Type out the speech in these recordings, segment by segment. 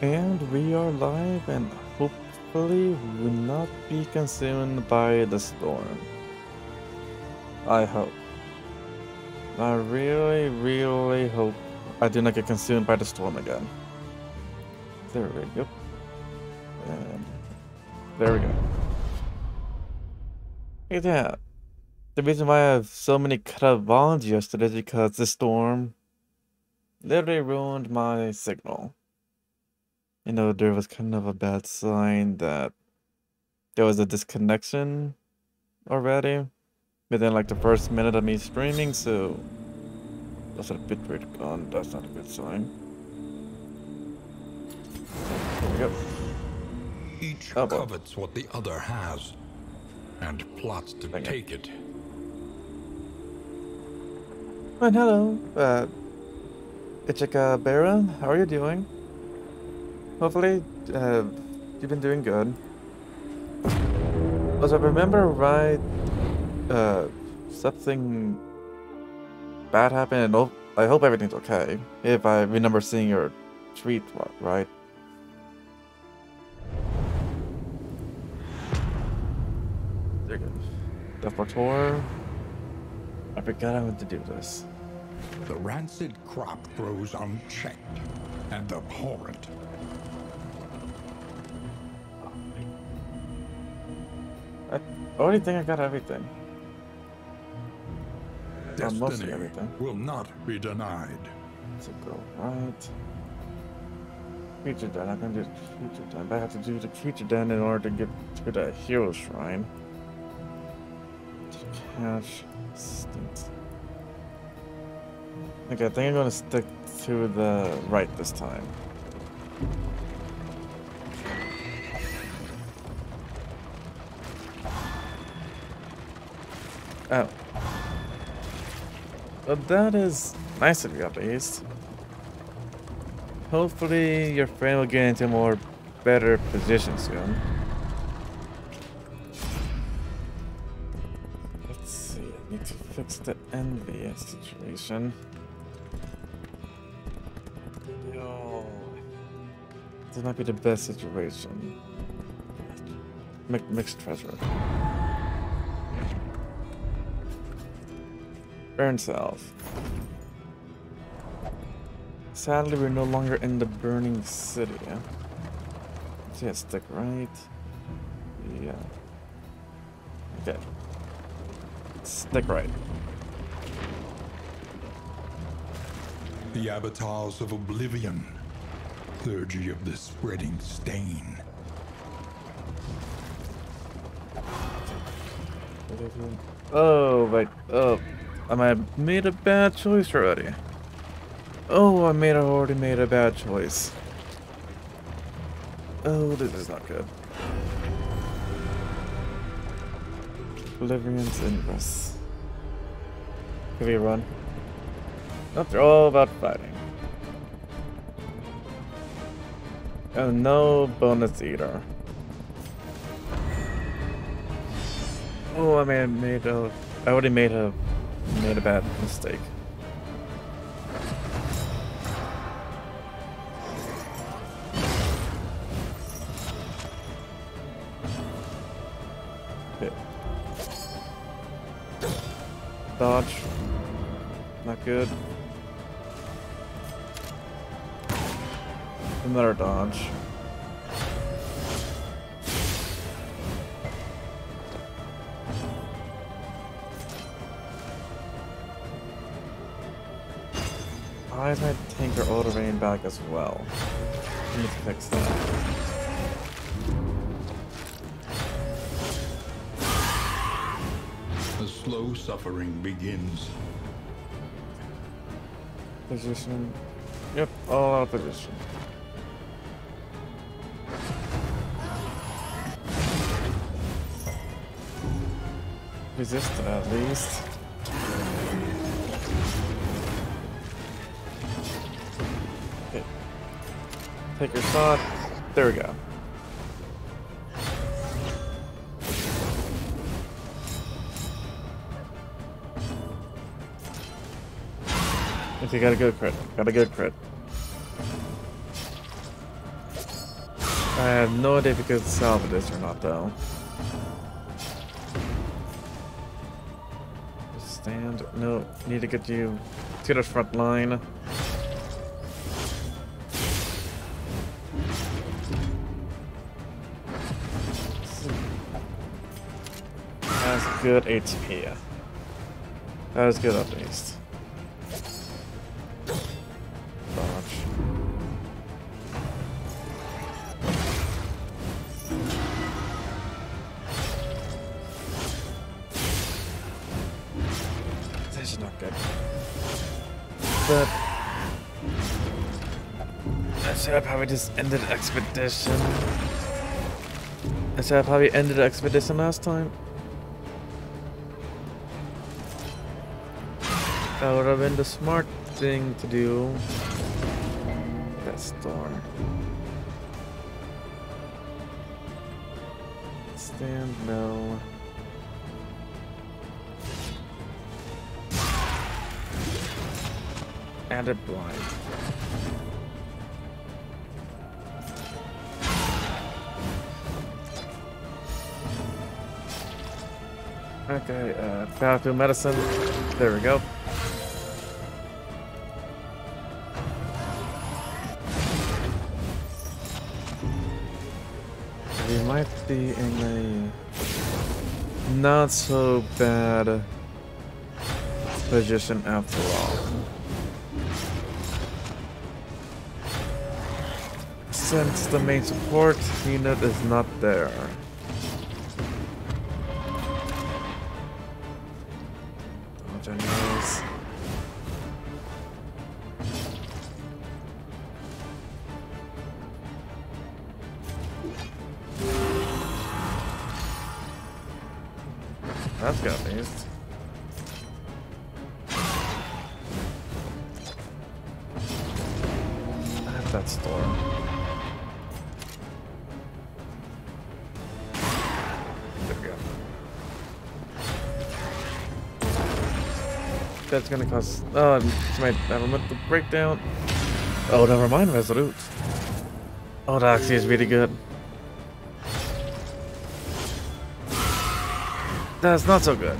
And we are live and hopefully will not be consumed by the storm. I hope. I really, really hope I do not get consumed by the storm again. There we go. And there we go. Look at that. The reason why I have so many caravans yesterday is because the storm literally ruined my signal. You know, there was kind of a bad sign that there was a disconnection already within like the first minute of me streaming, so that's a bit bitrate gone. That's not a good sign. There we go. Each Oh, boy. covets what the other has and plots to you. take it. And hello, uh, Ichika Bera, how are you doing? Hopefully, uh, you've been doing good. As I remember right, uh, something bad happened, and I hope everything's okay. If I remember seeing your tweet, right? There you go. Deportor. I forgot I had to do this. The rancid crop grows unchecked and abhorrent. Already think I got everything. Well, mostly Destiny everything. will not be denied. So go right. Creature den. I can do creature den. But I have to do the creature den in order to get to the hero shrine. Cash stint. Okay, I think I'm gonna stick to the right this time. Oh. But that is nice of you at least. Hopefully your friend will get into a more better position soon. Let's see, I need to fix the envy situation. Yo. This might be the best situation. Mi- mixed treasure. Burn self. Sadly, we're no longer in the burning city. So yeah, stick right. Yeah. Okay. Stick right. The avatars of oblivion, clergy of the spreading stain. Oh, wait. Oh, I made a bad choice already. Oh, I made already made a bad choice. Oh, this is not good. Deliverance Ingress. Can we run? Nope, they're all about fighting. Oh, no bonus either. Oh, I have made a. I already made a made a bad mistake. As well? I need to fix that. The slow suffering begins. Position. Yep, all out of position. Resist at least. Take your shot. There we go. Okay, got a good crit. Got a good crit. I have no idea if we could salvage this or not, though. Stand. No, need to get you to the front line. Good HP. That is good at least. This is not good. But I should have probably just ended expedition. I should have probably ended expedition last time. That would have been the smart thing to do. That storm. Stand no. Added blind. Okay, uh, battlefield medicine. There we go. Be in a not so bad position after all. Since the main support unit is not there. That's gonna cost. Oh, it's my elemental breakdown. Oh, never mind, Resolute. Oh, actually is really good. That's not so good.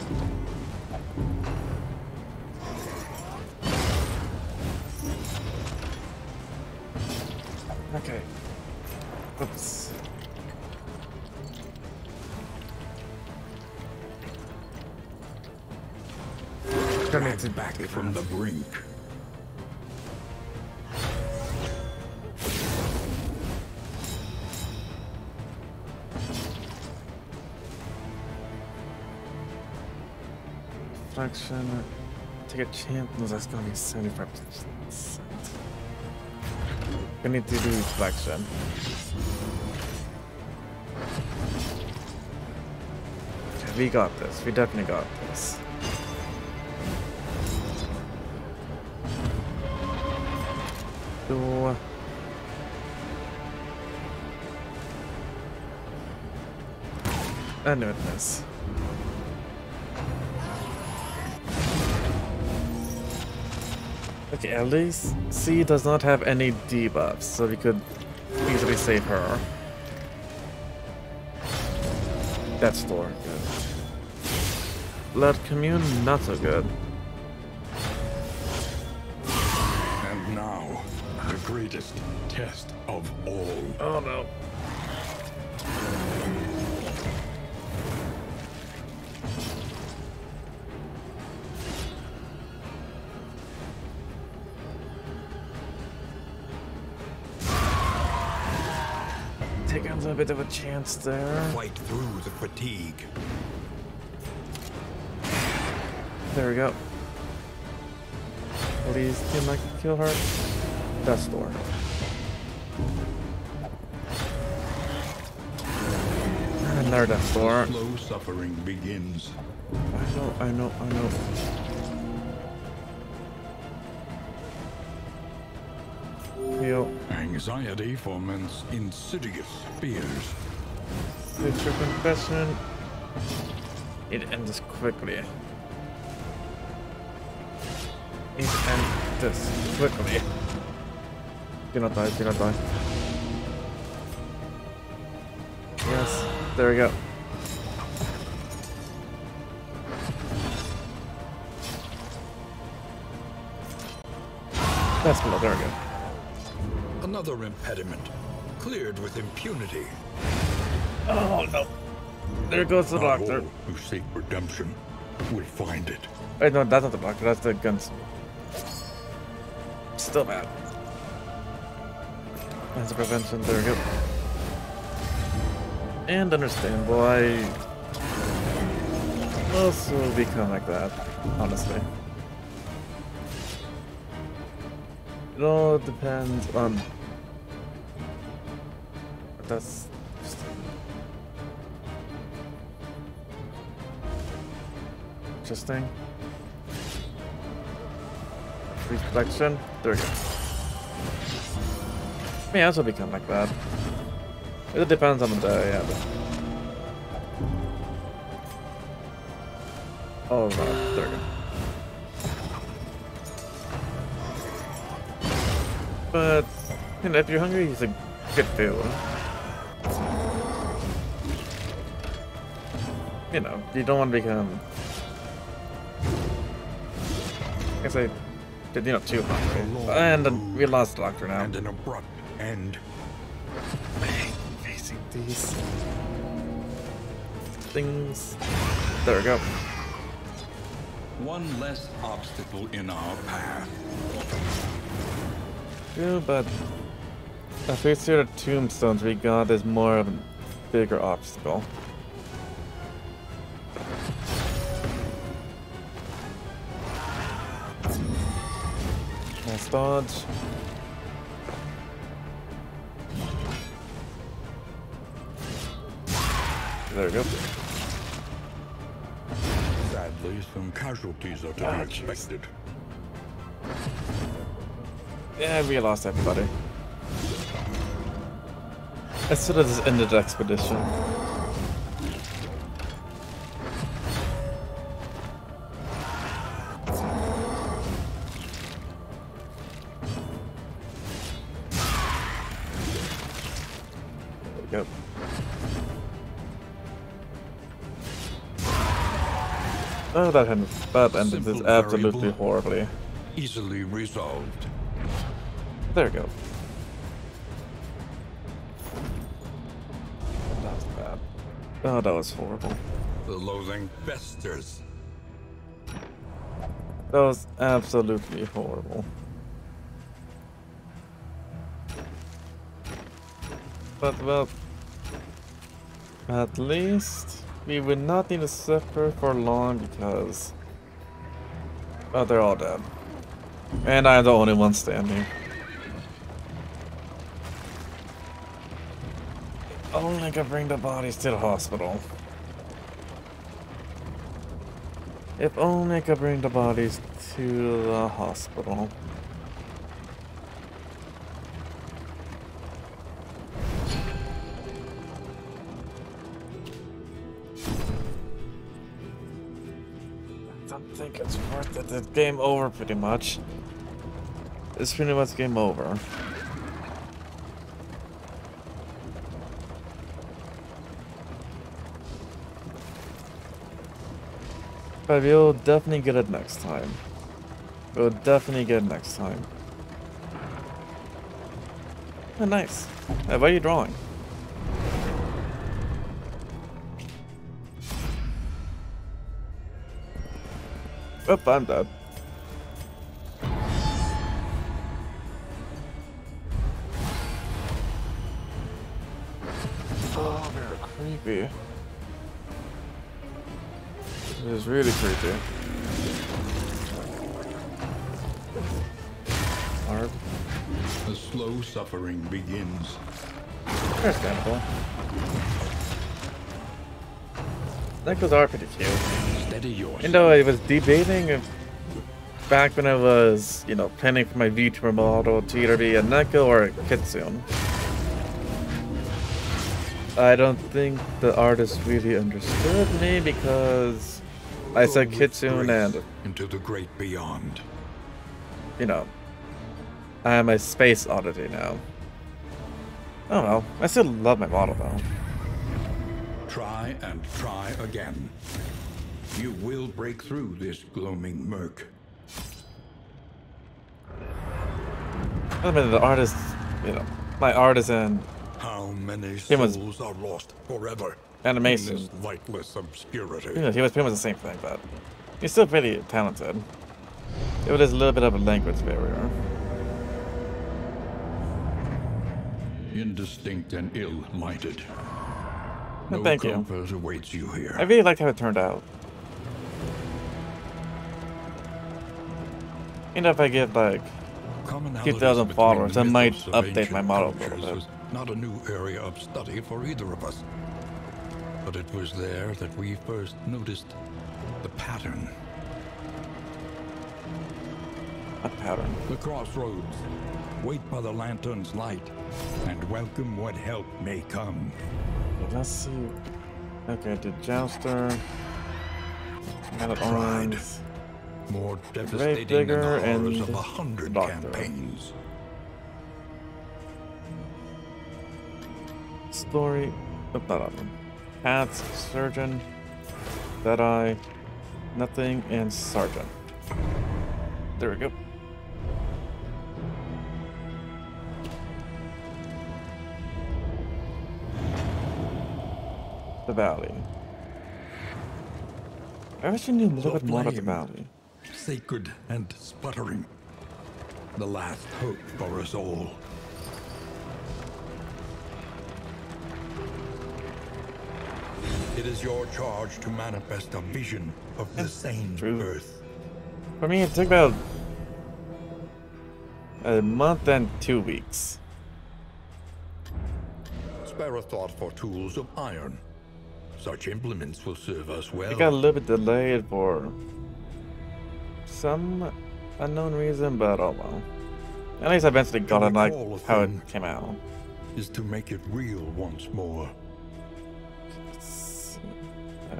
Reflection. Uh, take a chance. No, that's gonna be 75%. I need to do reflection. Okay, we got this. We definitely got this. So, I knew it this. Okay, at least C does not have any debuffs, so we could easily save her. That's door, good. Blood commune, not so good. And now, the greatest test of all. Oh no. Bit of a chance there. Fight through the fatigue. There we go. Please, can I kill her? Death door. Another death door. Slow suffering begins. I know, I know, I know. Heal. Anxiety foments insidious fears. It's your confession. It ends quickly. It ends this quickly. Do not die, do not die. Yes, there we go. That's below, there we go. Another impediment, cleared with impunity. Oh no. There goes the Not doctor. all who seek redemption will find it. Wait, no, that's not the doctor, that's the guns. Still bad. That's a prevention, there we go. And understand why most will become like that, honestly. It all depends on just interesting. Reflection. There we go. May also become like that. It depends on the day, yeah. But... Oh, no. There we go. But, you know, if you're hungry, it's a good feeling. You know, you don't want to become... Um, I guess I did, you know, too hungry. And we lost Doctor now. And an abrupt end. Facing these things. There we go. One less obstacle in our path. Yeah, but if we see the tombstones we got is more of a bigger obstacle. Dodge. There we go. Sadly, some casualties are to Ah, be jeez. expected. Yeah, we lost everybody. I should have just ended the expedition. Oh, that, ended, that ended this absolutely horribly. Easily resolved. There we go. That was bad. Oh, that was horrible. The loathing festers. That was absolutely horrible. But, well, at least we would not need to suffer for long because, oh, they're all dead. And I'm the only one standing. Only I could bring the bodies to the hospital. If only I could bring the bodies to the hospital. It's game over pretty much. It's pretty much game over. But we'll definitely get it next time. We'll definitely get it next time. Oh, nice. Hey, what are you drawing? Oh, I'm dead. Oh, they're creepy. It is really creepy. Barb. The slow suffering begins. Understandable. Nekos are pretty cute. Steady yourself. You know, I was debating if back when I was, you know, planning for my VTuber model to either be a Neko or a Kitsune. I don't think the artist really understood me because I said Kitsune and, into the great beyond. you know, I am a space oddity now. Oh well, I still love my model though. try and try again. You will break through this gloaming murk. I mean, the artist, you know, my artisan How many souls are lost forever animation. in this lightless obscurity? You know, he was pretty much the same thing, but he's still pretty talented. It was just a little bit of a language barrier. Indistinct and ill-lighted. No thank you. awaits you here. I really liked how it turned out. Know, if I get like, Commonalities 2,000 followers, I might update my model a little bit. was Not a new area of study for either of us. But it was there that we first noticed the pattern. a pattern. The crossroads. Wait by the lantern's light and welcome what help may come. Let's see. Okay, the jouster. Got it arms. More devastating than the horrors of a hundred campaigns. Story. Oh, not of them. Paths, surgeon. Deadeye. Nothing, and sergeant. There we go. The valley. I wish I knew a little bit more about the valley. Sacred and sputtering. The last hope for us all. It is your charge to manifest a vision of the same true. earth. For me, it took about a month and two weeks. Spare a thought for tools of iron. Such implements will serve us well. It got a little bit delayed for some unknown reason, but oh well. At least I eventually got it like how it came out. is to make it real once more. Uh,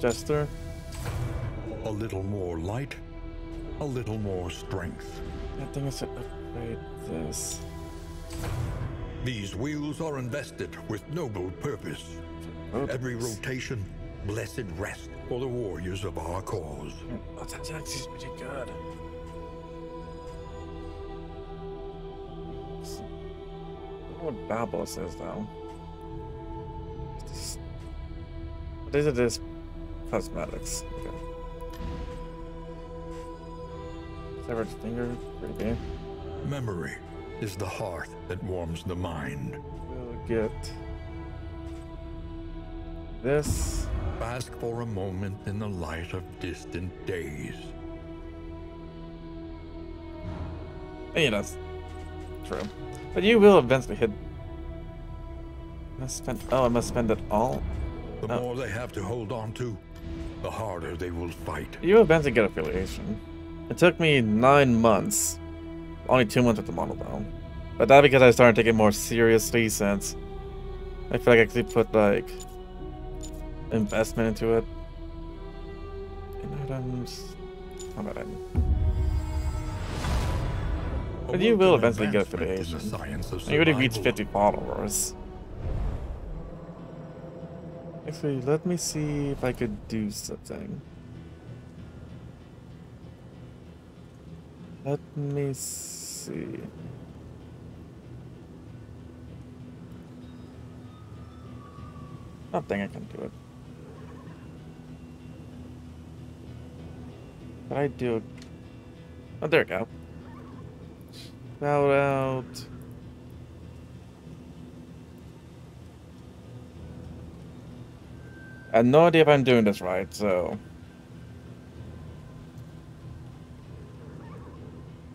Jester. A little more light, a little more strength. I think I should upgrade this. These wheels are invested with noble purpose. Every rotation, blessed rest for the warriors of our cause. Oh, that's actually pretty good. Let's see. I don't know What Babel says though. This- These are just cosmetics. Okay. Severed finger, pretty good. Memory is the heart that warms the mind. We'll get this. Bask for a moment in the light of distant days. Yeah, that's true. But you will eventually hit. Must spend. Oh, I must spend it all. The Oh. more they have to hold on to, the harder they will fight. You eventually get affiliation. It took me nine months. Only two months with the model though. But that because I started taking more seriously since I feel like I could put like investment into it. In items. How about item? But you will eventually get advancement in the affiliation. You already reached 50 followers. Actually, let me see if I could do something. Let me see. I don't think I can do it. I do. Oh, there we go. Shout out. I have no idea if I'm doing this right, so.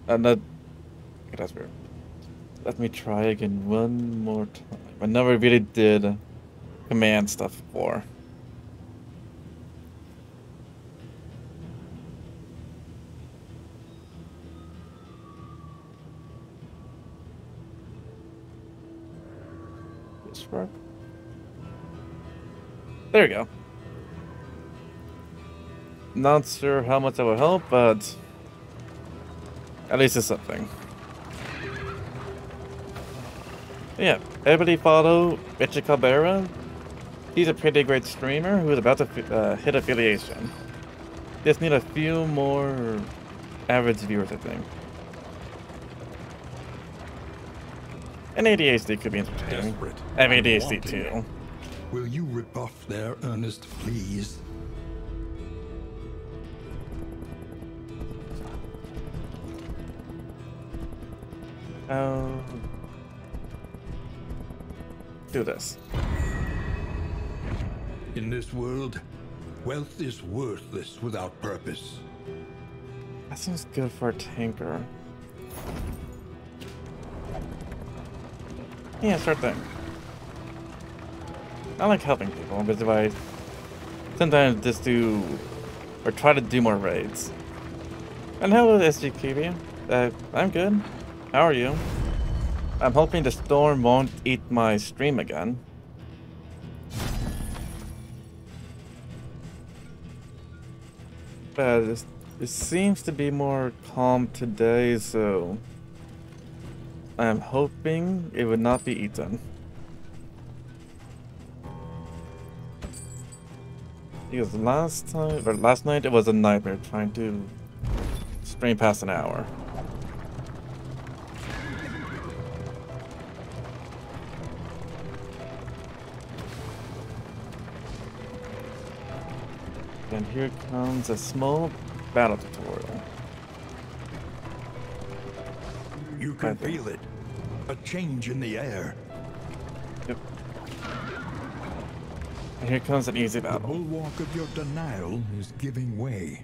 And that. Okay, that's weird. Let me try again one more time. I never really did command stuff before. There we go. Not sure how much that will help, but at least it's something. Yeah, everybody follow Richard Cabrera. He's a pretty great streamer who is about to uh, hit affiliation. Just need a few more average viewers, I think. And ADHD could be entertaining. Desperate. I have ADHD too. Will you rebuff their earnest pleas? Uh, do this. In this world, wealth is worthless without purpose. That seems good for a tanker. Yeah, sure thing. I like helping people, but if I sometimes just do or try to do more raids. And hello, SGKV. Uh, I'm good. How are you? I'm hoping the storm won't eat my stream again. It, it seems to be more calm today, so I'm hoping it would not be eaten. Because last time, or last night, it was a nightmare trying to stream past an hour. And here comes a small battle tutorial. You can feel it. A change in the air. Yep. And here comes an easy The battle. bulwark of your denial is giving way.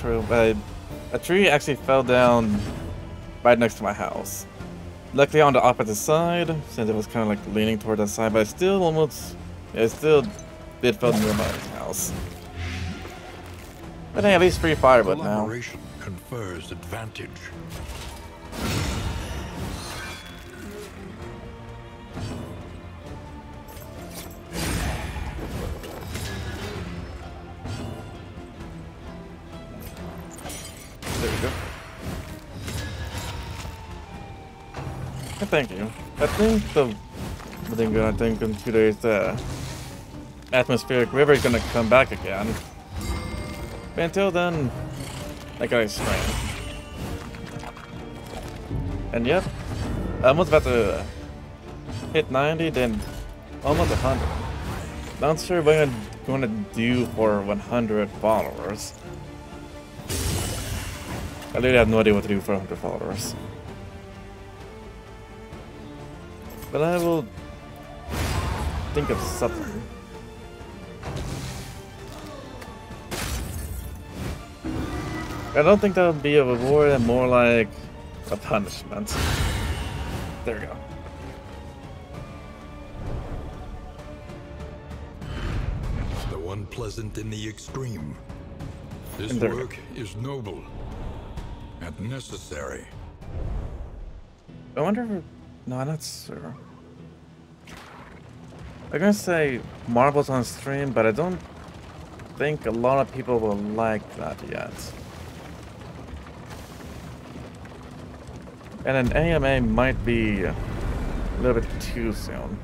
True, but a tree actually fell down right next to my house. Luckily on the opposite side, since it was kind of like leaning toward that side, but it still almost, it still did fall near my house. But hey, at least free firewood now. Collaboration confers advantage. There we go. Thank you. I think the the thing I think in two days the atmospheric river is gonna come back again. But until then, I gotta. And yep, I almost about to hit 90, then almost 100. Not sure what I'm gonna do for 100 followers. I literally have no idea what to do for 100 followers. But I will think of something. I don't think that would be a reward and more like a punishment. There we go. The one pleasant in the extreme. This work is noble and necessary. I wonder if... No, I'm not sure. I'm gonna say marbles on stream, but I don't think a lot of people will like that yet. And an AMA might be a little bit too soon.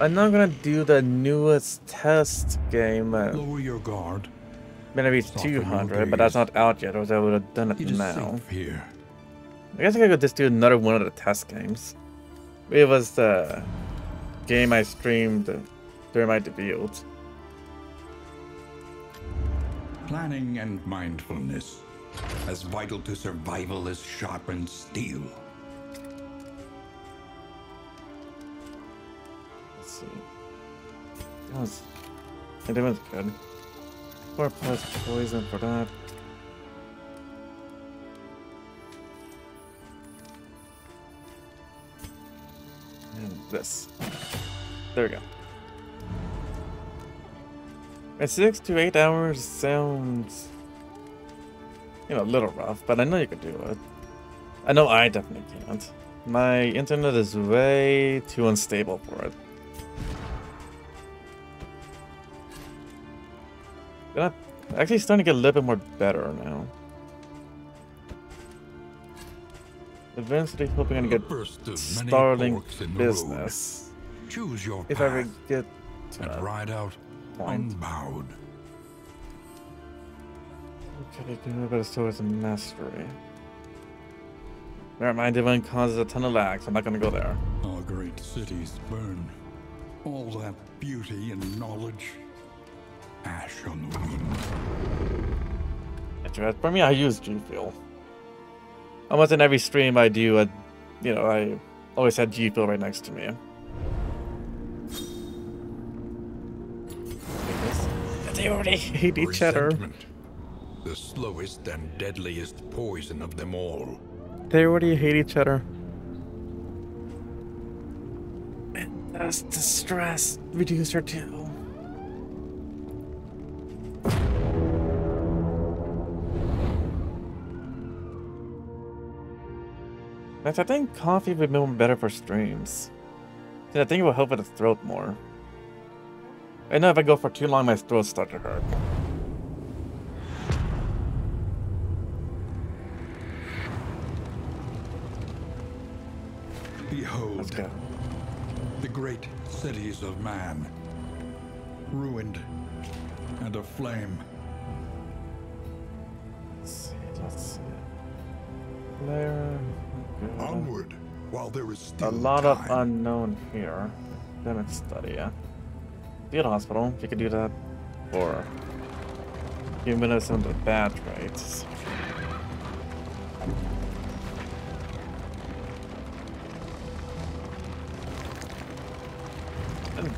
I'm not gonna do the newest test game. Uh, Lower your guard. gonna reach 200, but that's not out yet, or else I would have done it is now. here. I guess I could just do another one of the test games. It was the game I streamed during my debut. Planning and mindfulness, as vital to survival as sharpened steel. Let's see. That was, that was good. Four plus poison for that. And this. There we go. And six to eight hours sounds, you know, a little rough, but I know you can do it. I know I definitely can't. My internet is way too unstable for it. Got actually starting to get a little bit more better now. Eventually hoping to The get first of many in business. Choose your If I ever get to and ride out point. unbowed. What can I do about a source of mastery? Never mind, divine causes a ton of lag, so I'm not gonna go there. Our great cities burn. All that beauty and knowledge. Ash on the wind. Interest. For me, I use G Fuel. Almost in every stream I do, I, you know, I always had G Fuel right next to me. They already hate each other. The slowest and deadliest poison of them all. They already hate each other. And that's the stress reducer too. Next, I think coffee would be better for streams. I think it will help with the throat more. I know if I go for too long, my throat starts to hurt. Behold, the great cities of man, ruined and aflame. Let's see, let's see. Good. Onward, while there is still A lot of unknown here. Limit study, yeah. Field hospital, if you could do that. Or humanize some of the bad traits. And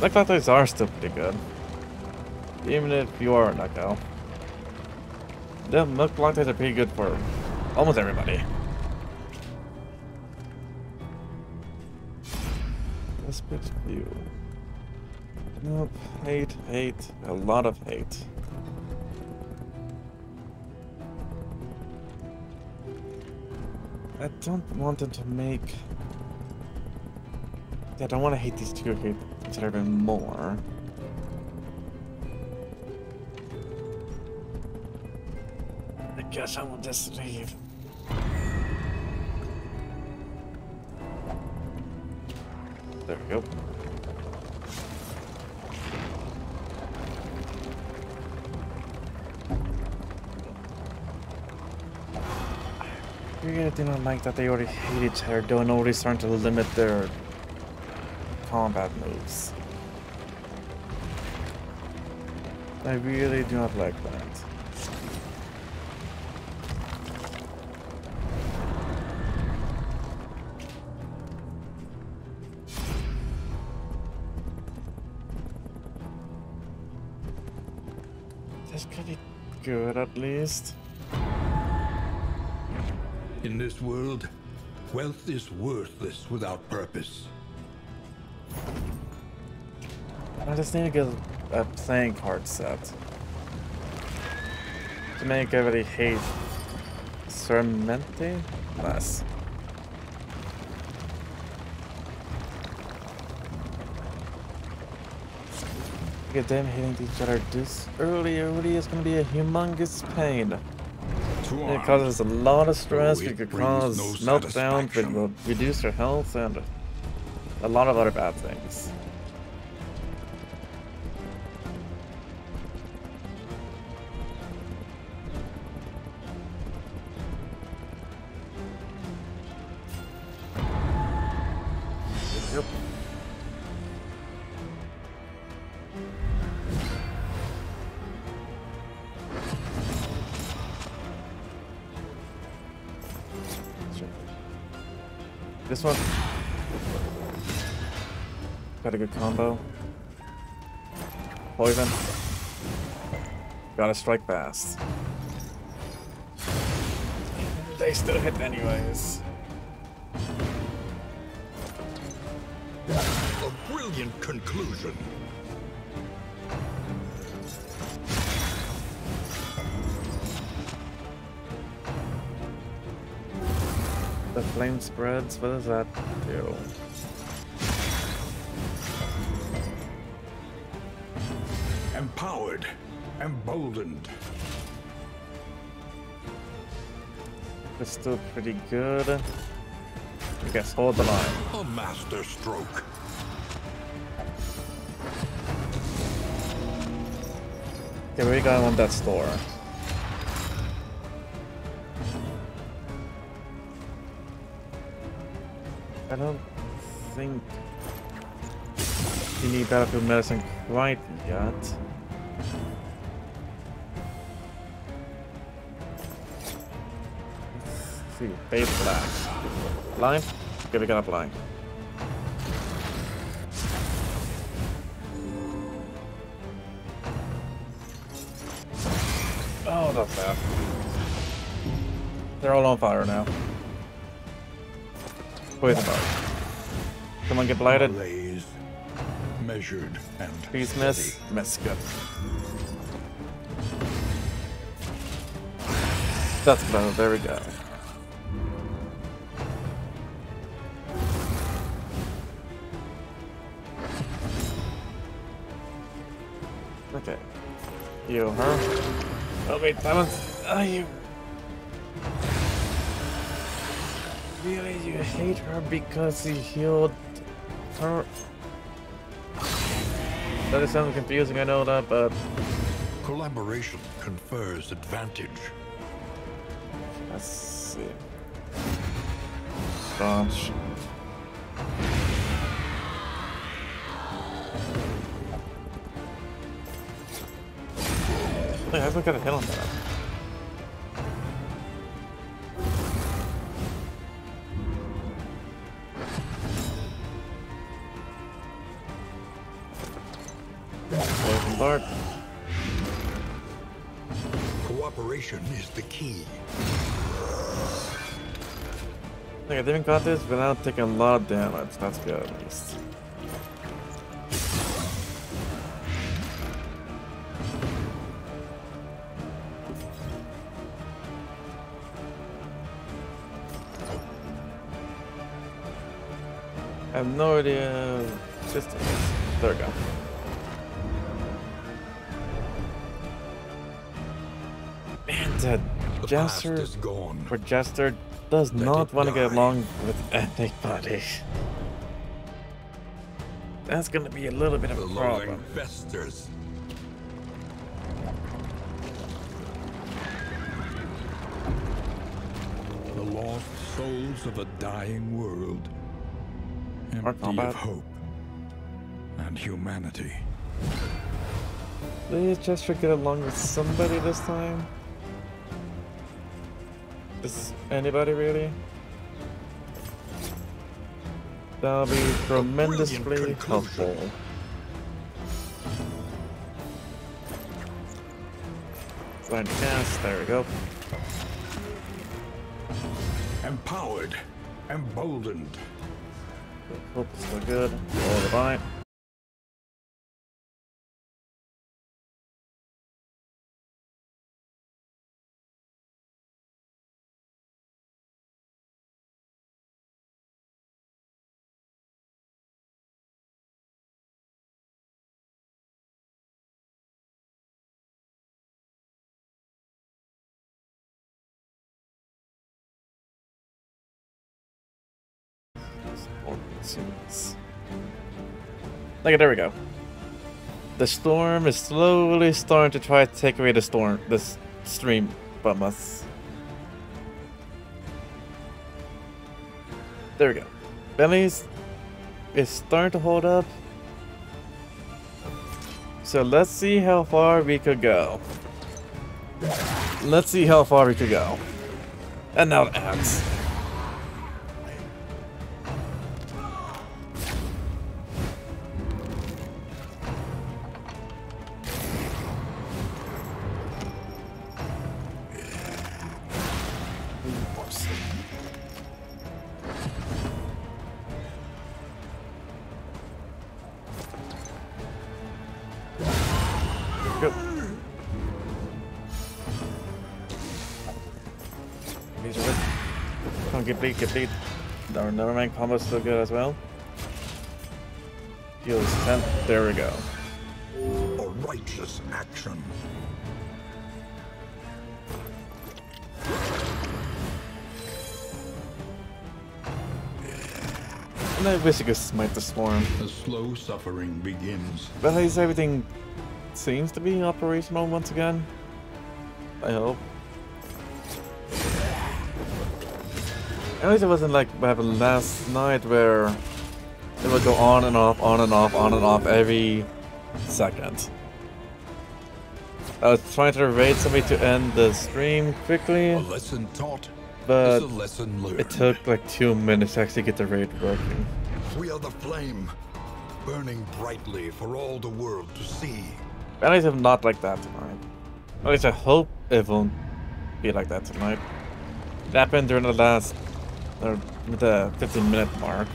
like those are still pretty good. Even if you are a knockout. The milk lattes are pretty good for almost everybody. Desperate view. Nope. Hate, hate. A lot of hate. I don't want them to make. Yeah, I don't want to hate these two hate each other even more. I guess I will just leave. There we go. Really not like that they already hate each other, and already starting to limit their combat moves. I really do not like that. That's pretty good, at least. In this world, wealth is worthless without purpose. I just need to get a playing card set. To make everybody hate Sermente less. Get them hitting each other this early early is gonna be a humongous pain. It causes a lot of stress, it it could cause no meltdowns, it will reduce your health, and a lot of other bad things. Gotta strike fast. They still hit anyways. A brilliant conclusion. The flame spreads, what does that do? Still pretty good. I guess hold the line. A master stroke. Okay, we got on that store. I don't think you need battlefield medicine quite yet. See, base black. Blind? Okay, we got a blind. Oh, that's bad. They're all on fire now. Poison bar. Come on, get blighted. Blaze. Measured and Please miss. Miss, good. That's better, there we go. You, her. Oh wait, balance. Oh, you. Really, you hate her because he healed her? That is sounding confusing, I know that, but Collaboration confers advantage. let's see. Gosh. Wait, I haven't got a hit on that. Poison Cooperation is the key. Like, I didn't got this without taking a lot of damage. That's good, at least. No idea. Just there we go. Man, that The Jester is gone. for Jester does Let not want to get along with anybody. That's gonna be a little bit of a problem. festers. The lost souls of a dying world. Empty combat. of hope and humanity. Please Jester get along with somebody this time. Is anybody really? That'll be tremendously conclusion. helpful. Blind cast, there we go. Empowered, emboldened. Hope it's still good. Roll. There we go. The storm is slowly starting to try to take away the storm, this stream from us. There we go. Bentley's is starting to hold up. So let's see how far we could go. Let's see how far we could go. And now the axe. Spider-Man combo's still good as well. Heals 10. There we go. A righteous action. And I wish could smite the swarm. The slow suffering begins. But at least everything seems to be operational once again. I hope. At least it wasn't like what happened last night where it would go on and off, on and off, on and off every second. I was trying to raid somebody to end the stream quickly, A lesson taught but lesson learned. it took like two minutes to actually get the raid working. We are the flame, burning brightly for all the world to see. At least I'm not like that tonight. At least I hope it won't be like that tonight. It happened during the last, or the 15 minute mark.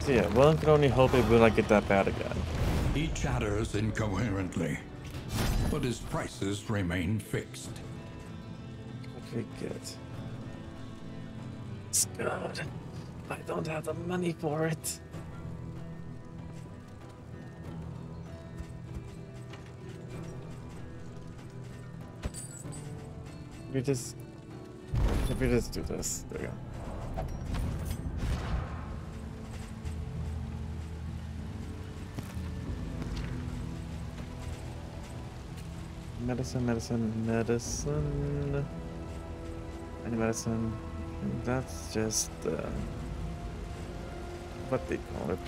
So yeah, one can only hope it will not get that bad again. He chatters incoherently, but his prices remain fixed. Okay, good. It's good. I don't have the money for it. We just... If we just do this, there we go. Medicine, medicine, medicine. Any medicine. That's just uh, what they call it.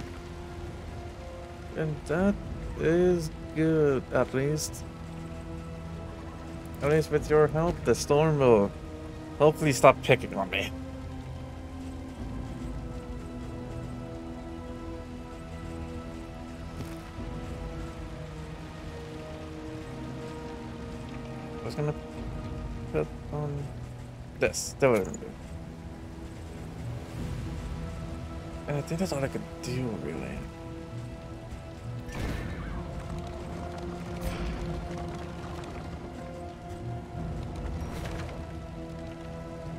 And that is good, at least. At least with your help, the storm will hopefully stop picking on me. I was gonna put on this. That would. And I think that's all I could do, really.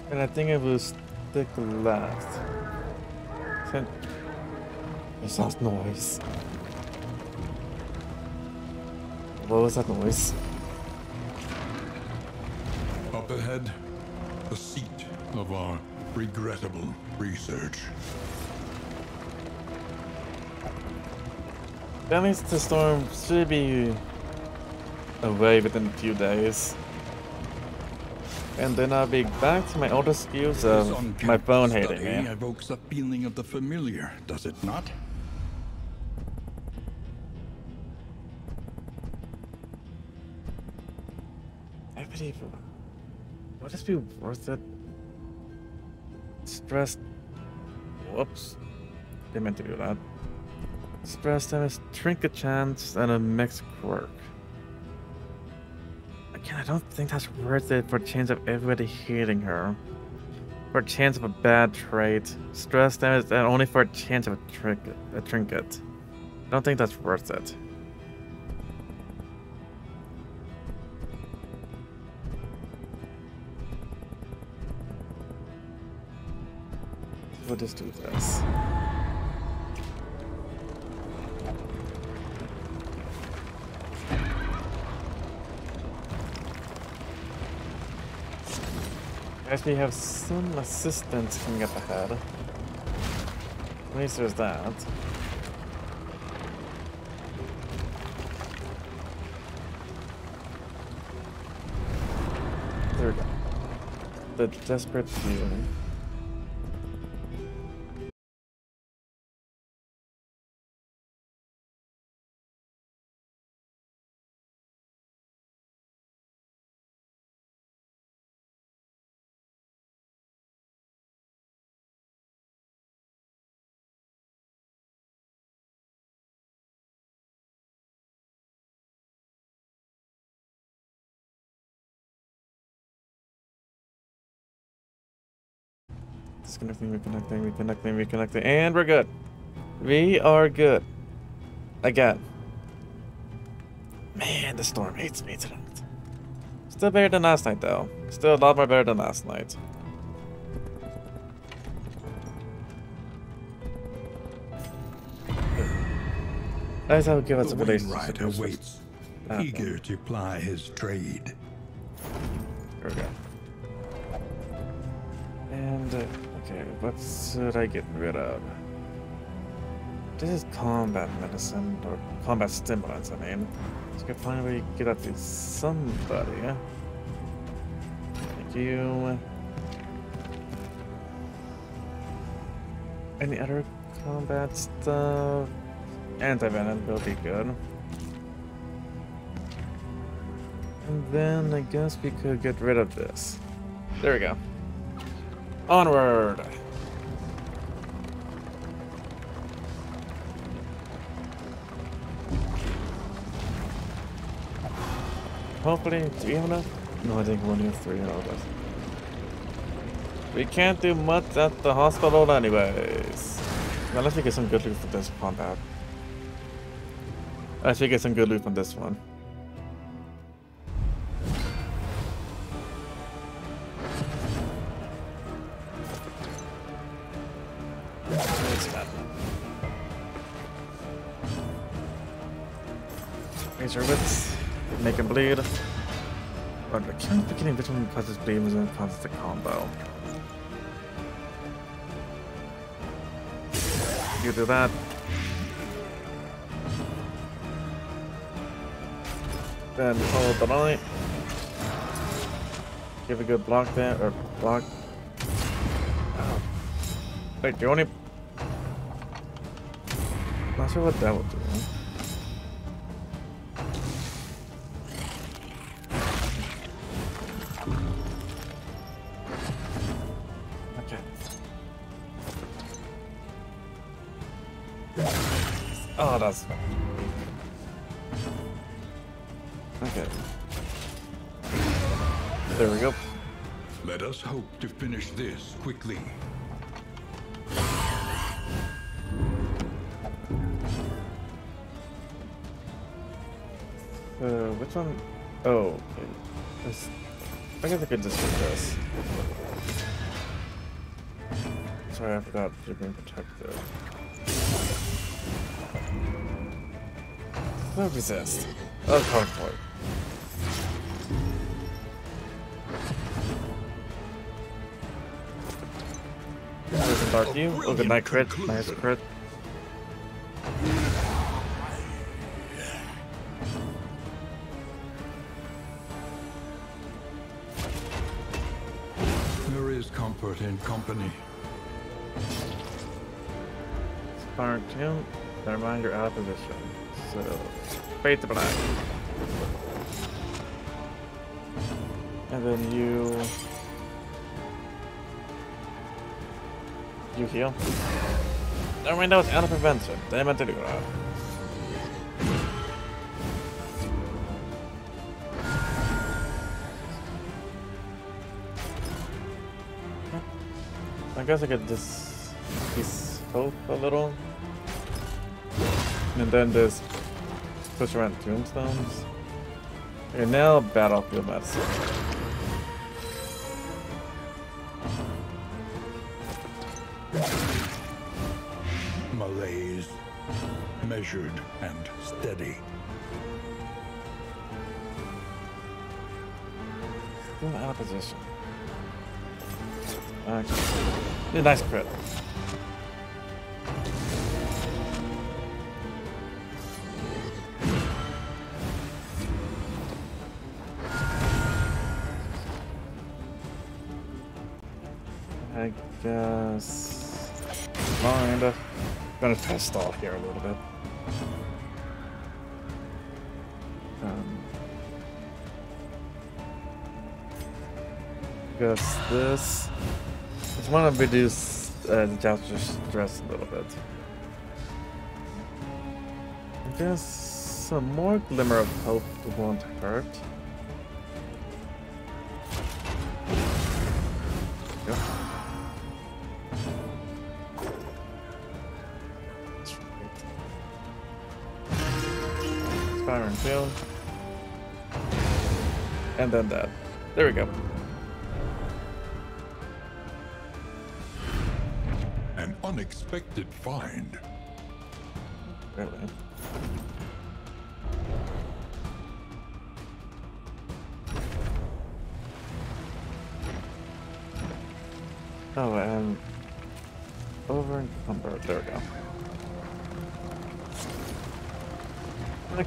And I think it will stick last. What's that noise? What was that noise? Up ahead, the seat of our regrettable research. That least the storm should be away within a few days. And then I'll be back to my old skills of my phone hating study evokes a feeling of the familiar, does it not? Believe. Would this be worth it? Stress. Whoops. Didn't meant to do that. Stress damage, trinket chance, and a mixed quirk. Don't think that's worth it for chance of everybody hating her. For a chance of a bad trait. Stress damage, and only for a chance of a, trinket. a trinket. I don't think that's worth it. We'll just do this. I actually, have some assistance coming up ahead. At least there's that. There we go. The desperate few. Disconnecting, reconnecting, reconnecting, reconnecting, and we're good. We are good. Again. Man, the storm hates me tonight. Still better than last night, though. Still a lot more better than last night. That's how give us The a relationship. Wainwright awaits that eager to ply his trade. There we go. And, uh, okay, what should I get rid of? This is combat medicine, or combat stimulants, I mean. So I could finally get that to somebody. Thank you. Any other combat stuff? Anti-venom will be good. And then I guess we could get rid of this. There we go. Onward! Hopefully, do we have enough? No, I think we only have three us. We can't do much at the hospital anyways. Unless we get some good loot for this combat. I should get some good loot from this one. What's that? Razor wits. Make him bleed. But I can't be getting this one because his bleed was in constant combo. You do that. Then follow the light. Give a good block there, or block. Wait, you only. Not what that would do. Okay. Oh, that's fine. Okay. There we go. Let us hope to finish this quickly. Which one? Oh, I guess I could just do this. Sorry, I forgot you're being protected. No resist. Oh, conflict. Dark you. Oh, good night, crit. Nice crit. You're out of. So, fade to black. And then you... You heal. Never mind, that was out of prevention. They meant to do that. I guess I could just piece hope a little. And then just push around tombstones. Okay, now battlefield medicine. Malaise, measured and steady. Still out of position. Okay. Nice crit. Guess. Mind. Gonna test stall here a little bit. Um, guess this. Just want to reduce uh, the Jouster's stress a little bit. I guess some more glimmer of hope won't hurt. And then that. There we go. An unexpected find. Really.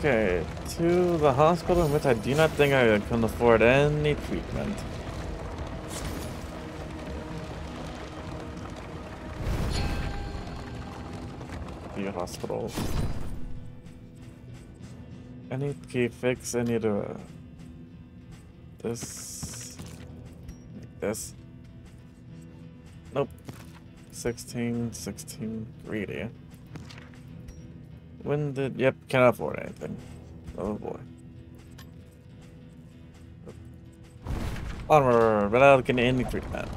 Okay, to the hospital in which I do not think I can afford any treatment. The hospital. I need key fix, I need a... This... Like this. Nope. 16, 16, greedy. When did... Yep, cannot afford anything. Oh boy. Armor, without getting any treatment.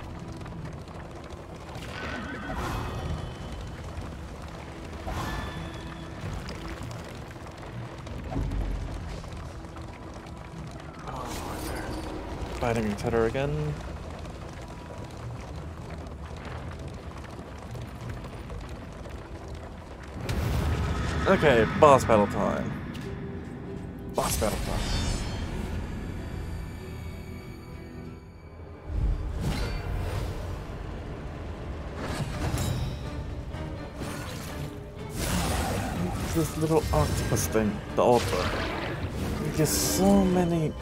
Fighting each other again. Okay, boss battle time. Boss battle time. This little octopus thing, the altar. You get so many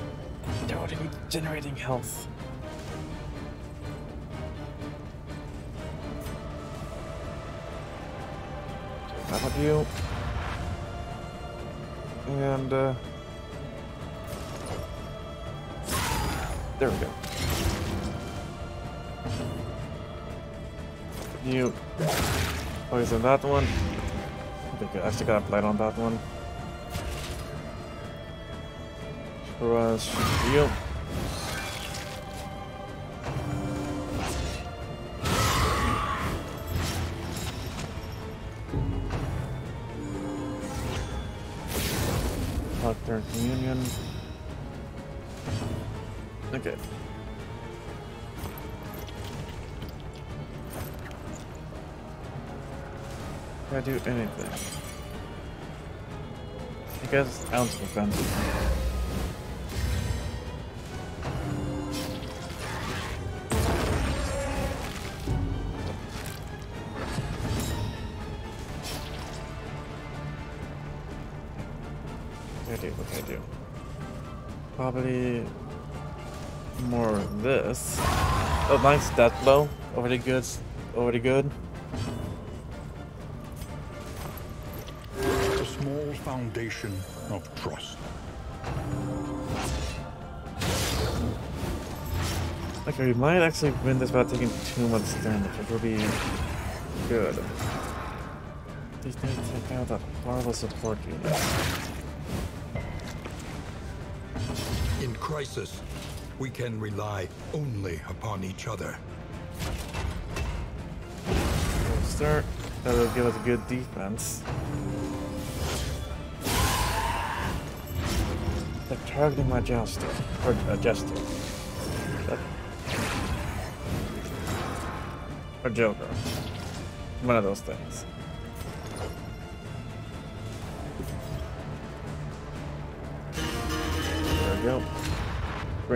they're already generating health. That of you. And, uh... There we go. You poison that one. I think I actually got a blight on that one. Crush you. Communion. Okay. Can I do anything? I guess ounce of offensive. Nice death blow. Already good. Already good. A small foundation of trust. Okay, we might actually win this without taking too much damage, which will be good. Just need to take out that horrible support unit. In crisis, we can rely only upon each other. Start. That'll give us a good defense. They're targeting my Jester. Or uh, Jester. Or Joker. One of those things.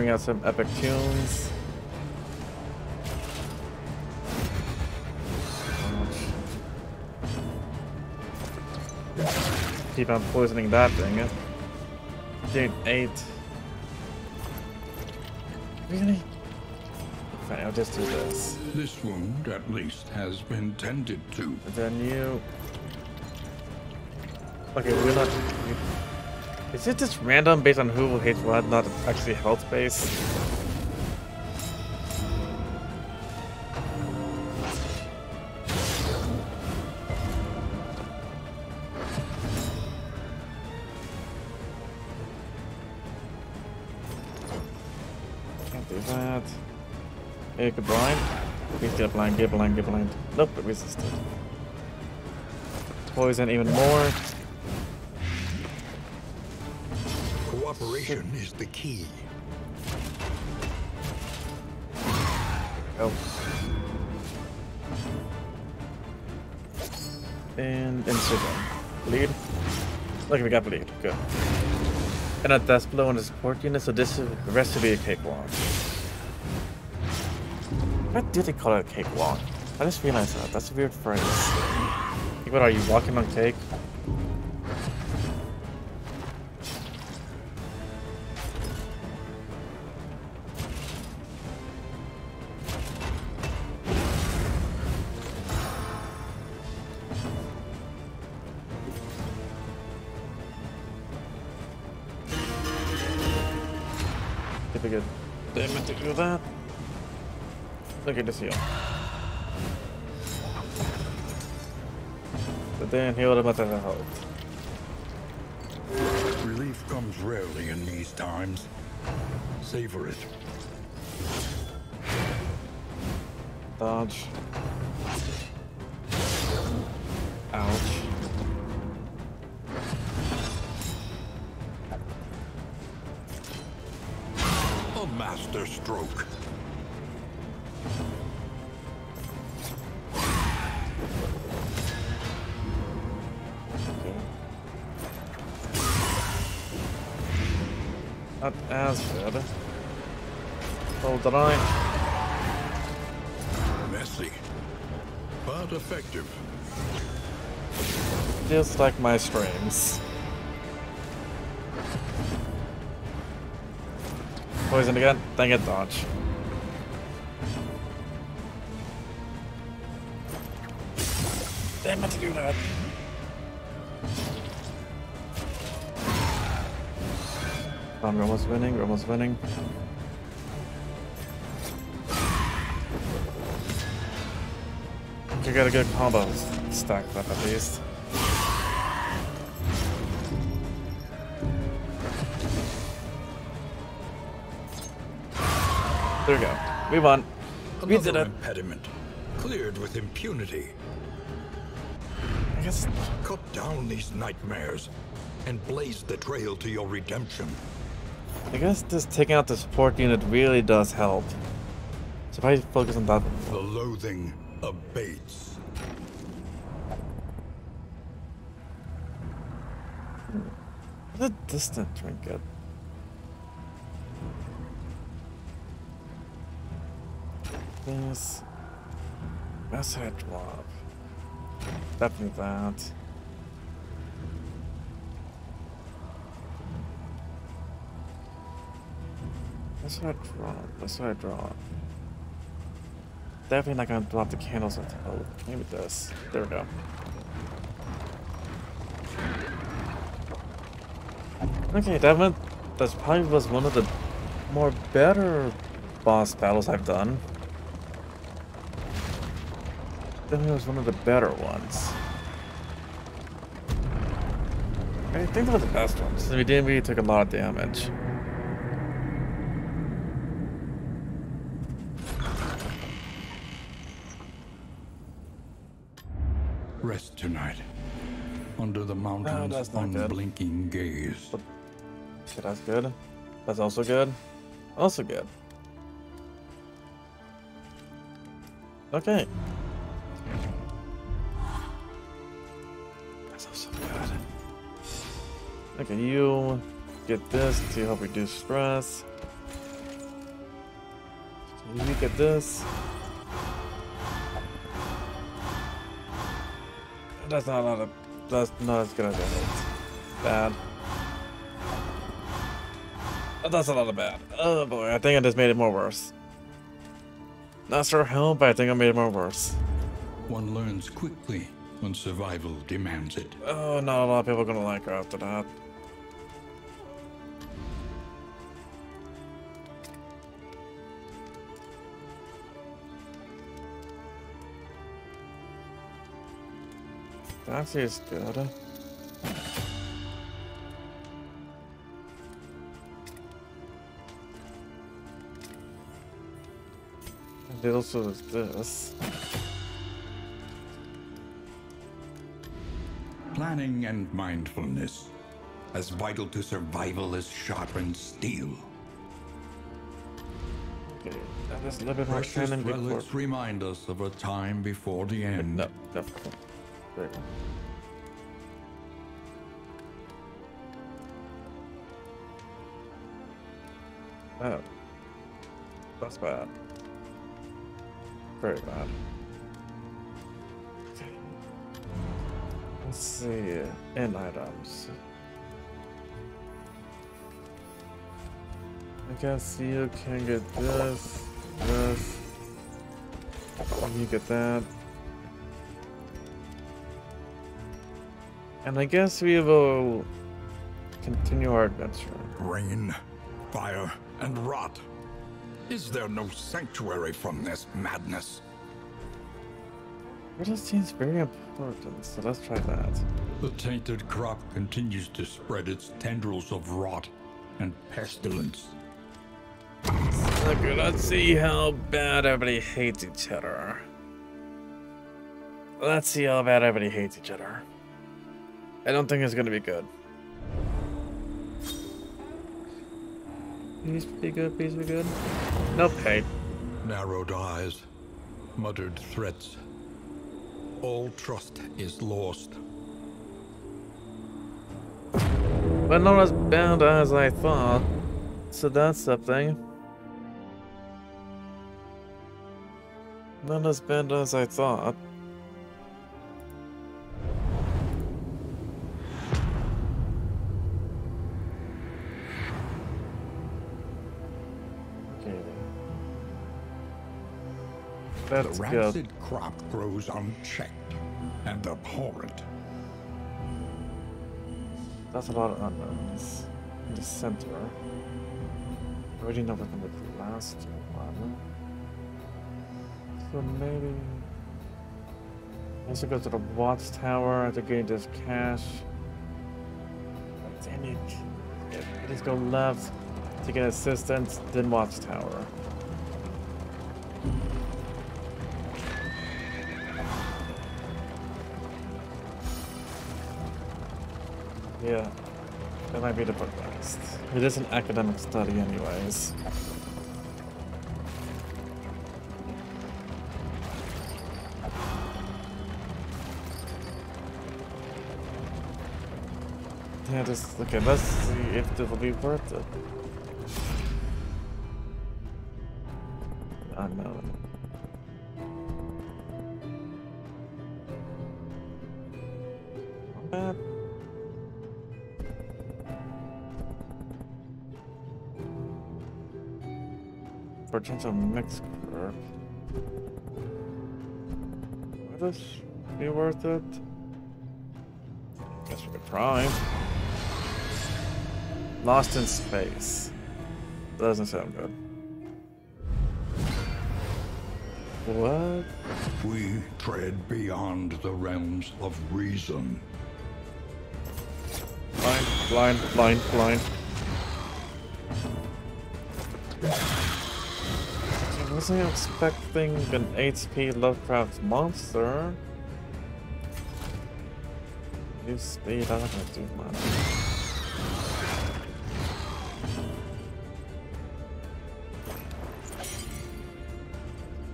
Bring out some epic tunes. Keep on poisoning that thing. Dude, eight. Really? Fine, I'll just do this. This wound, at least, has been tended to. And then you... Okay, we're not... Is it just random based on who will hates what, not actually health based? Can't do that. Hey, good blind. Please get blind, get blind, get blind. Nope, it resisted. Poison even more. Cooperation is the key. Oh. And incision. Bleed. Look, we got bleed. Good. And a death blow on the support unit, so this is, the rest will be a cakewalk. Why do they call it a cakewalk? I just realized that. That's a weird phrase. What are you walking on cake? At this heal. But then heal him at the health. Relief comes rarely in these times. Savor it. Not as good. Hold on. Messy. But effective. Just like my streams. Poison again? Dang it, dodge. Damn it to do that. On, we're almost winning, we're almost winning. You got a good combo stacked up at least. There we go. We won. We Another did it. impediment. Cleared with impunity. I guess Cut down these nightmares and blaze the trail to your redemption. I guess just taking out the support unit really does help. So if I focus on that The loathing abates. the distant trinket. This head drop. Definitely that. That's what I draw. That's what I draw. Definitely not gonna drop the candles oh, maybe this. There we go. Okay, that went that's probably was one of the more better boss battles I've done. Definitely was one of the better ones. I think that was the best ones. We didn't really take a lot of damage. Rest tonight. Under the mountain's ah, not good. unblinking gaze. Okay, that's good. That's also good. Also good. Okay. That's also good. Okay, you get this to help reduce stress. You get this. That's not a lot of. That's not as good as I. Bad. Oh, that's a lot of bad. Oh boy, I think I just made it more worse. Not sure how, but I think I made it more worse. One learns quickly when survival demands it. Oh, not a lot of people are gonna like her after that. That is good. And it also is this. Planning and mindfulness, as vital to survival as sharpened steel. Okay, that is a little bit more Precious canon before. relics remind us of a time before the end. No, no. Oh. That's bad. Very bad. Let's see. In items. I guess you can get this, this. You get that. And I guess we will continue our adventure. Rain, fire, and rot. Is there no sanctuary from this madness? It just seems very important, so let's try that. The tainted crop continues to spread its tendrils of rot and pestilence. Okay, let's see how bad everybody hates each other. Let's see how bad everybody hates each other. I don't think it's gonna be good. Peace be good, peace be good. Nope, hate. Narrowed eyes, muttered threats. All trust is lost. But not as bad as I thought. So that's something. Not as bad as I thought. The That's good. rancid crop grows unchecked and abhorrent. That's a lot of unknowns. In the center. I already know what the last one. So maybe. I also go to the watchtower to gain this cash. Damn it. Let's go left to get assistance, then watchtower. Yeah, that might be the best. It is an academic study, anyways. Yeah, just okay. Let's see if this will be worth it. Unknown. Potential mix curve. Would this be worth it? Guess we could try. Lost in space. Doesn't sound good. What? We tread beyond the realms of reason. Blind, blind, blind, blind. Wasn't expecting an HP Lovecraft monster. Use speed, I'm not gonna do much.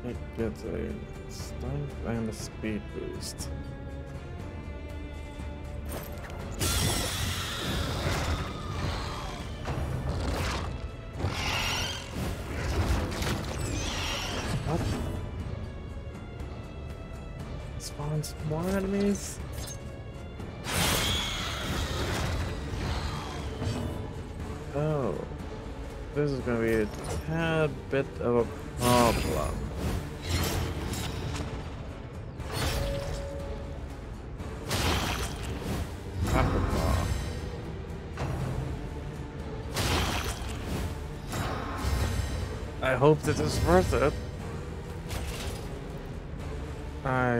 It gets a strength and a speed boost. Bit of a problem. I hope that is worth it. I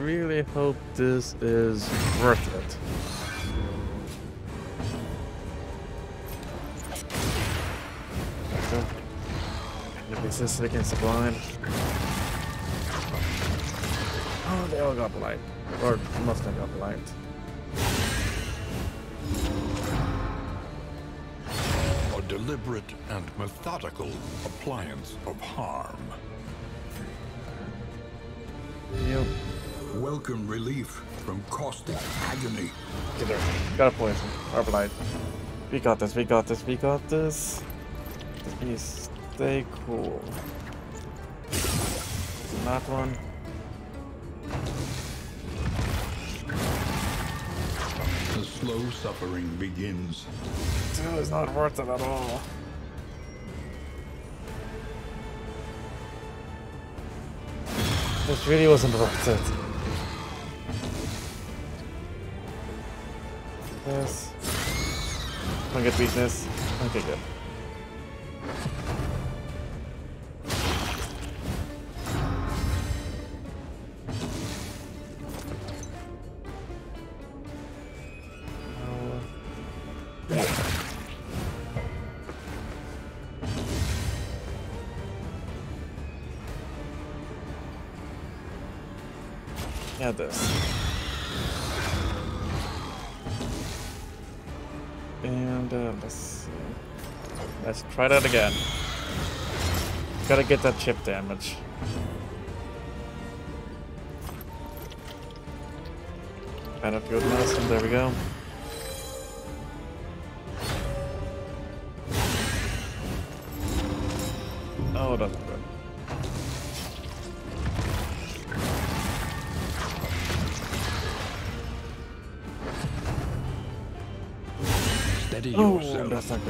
really hope this is worth it. Resist against the blind. Oh, they all got blind. Or must have got blind. A deliberate and methodical appliance of harm. Yep. Welcome relief from caustic agony. Get there. Got a poison. Or blind. We got this, we got this, we got this. Just please stay cool. that one. The slow suffering begins. Dude, it's not worth it at all. This really wasn't worth it. This. Don't get weakness. Okay, good. This. And uh, let's see. Let's try that again. Gotta get that chip damage. Battlefield medicine, there we go. Oh, that's that's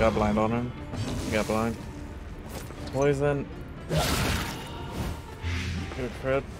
not blind on him. Good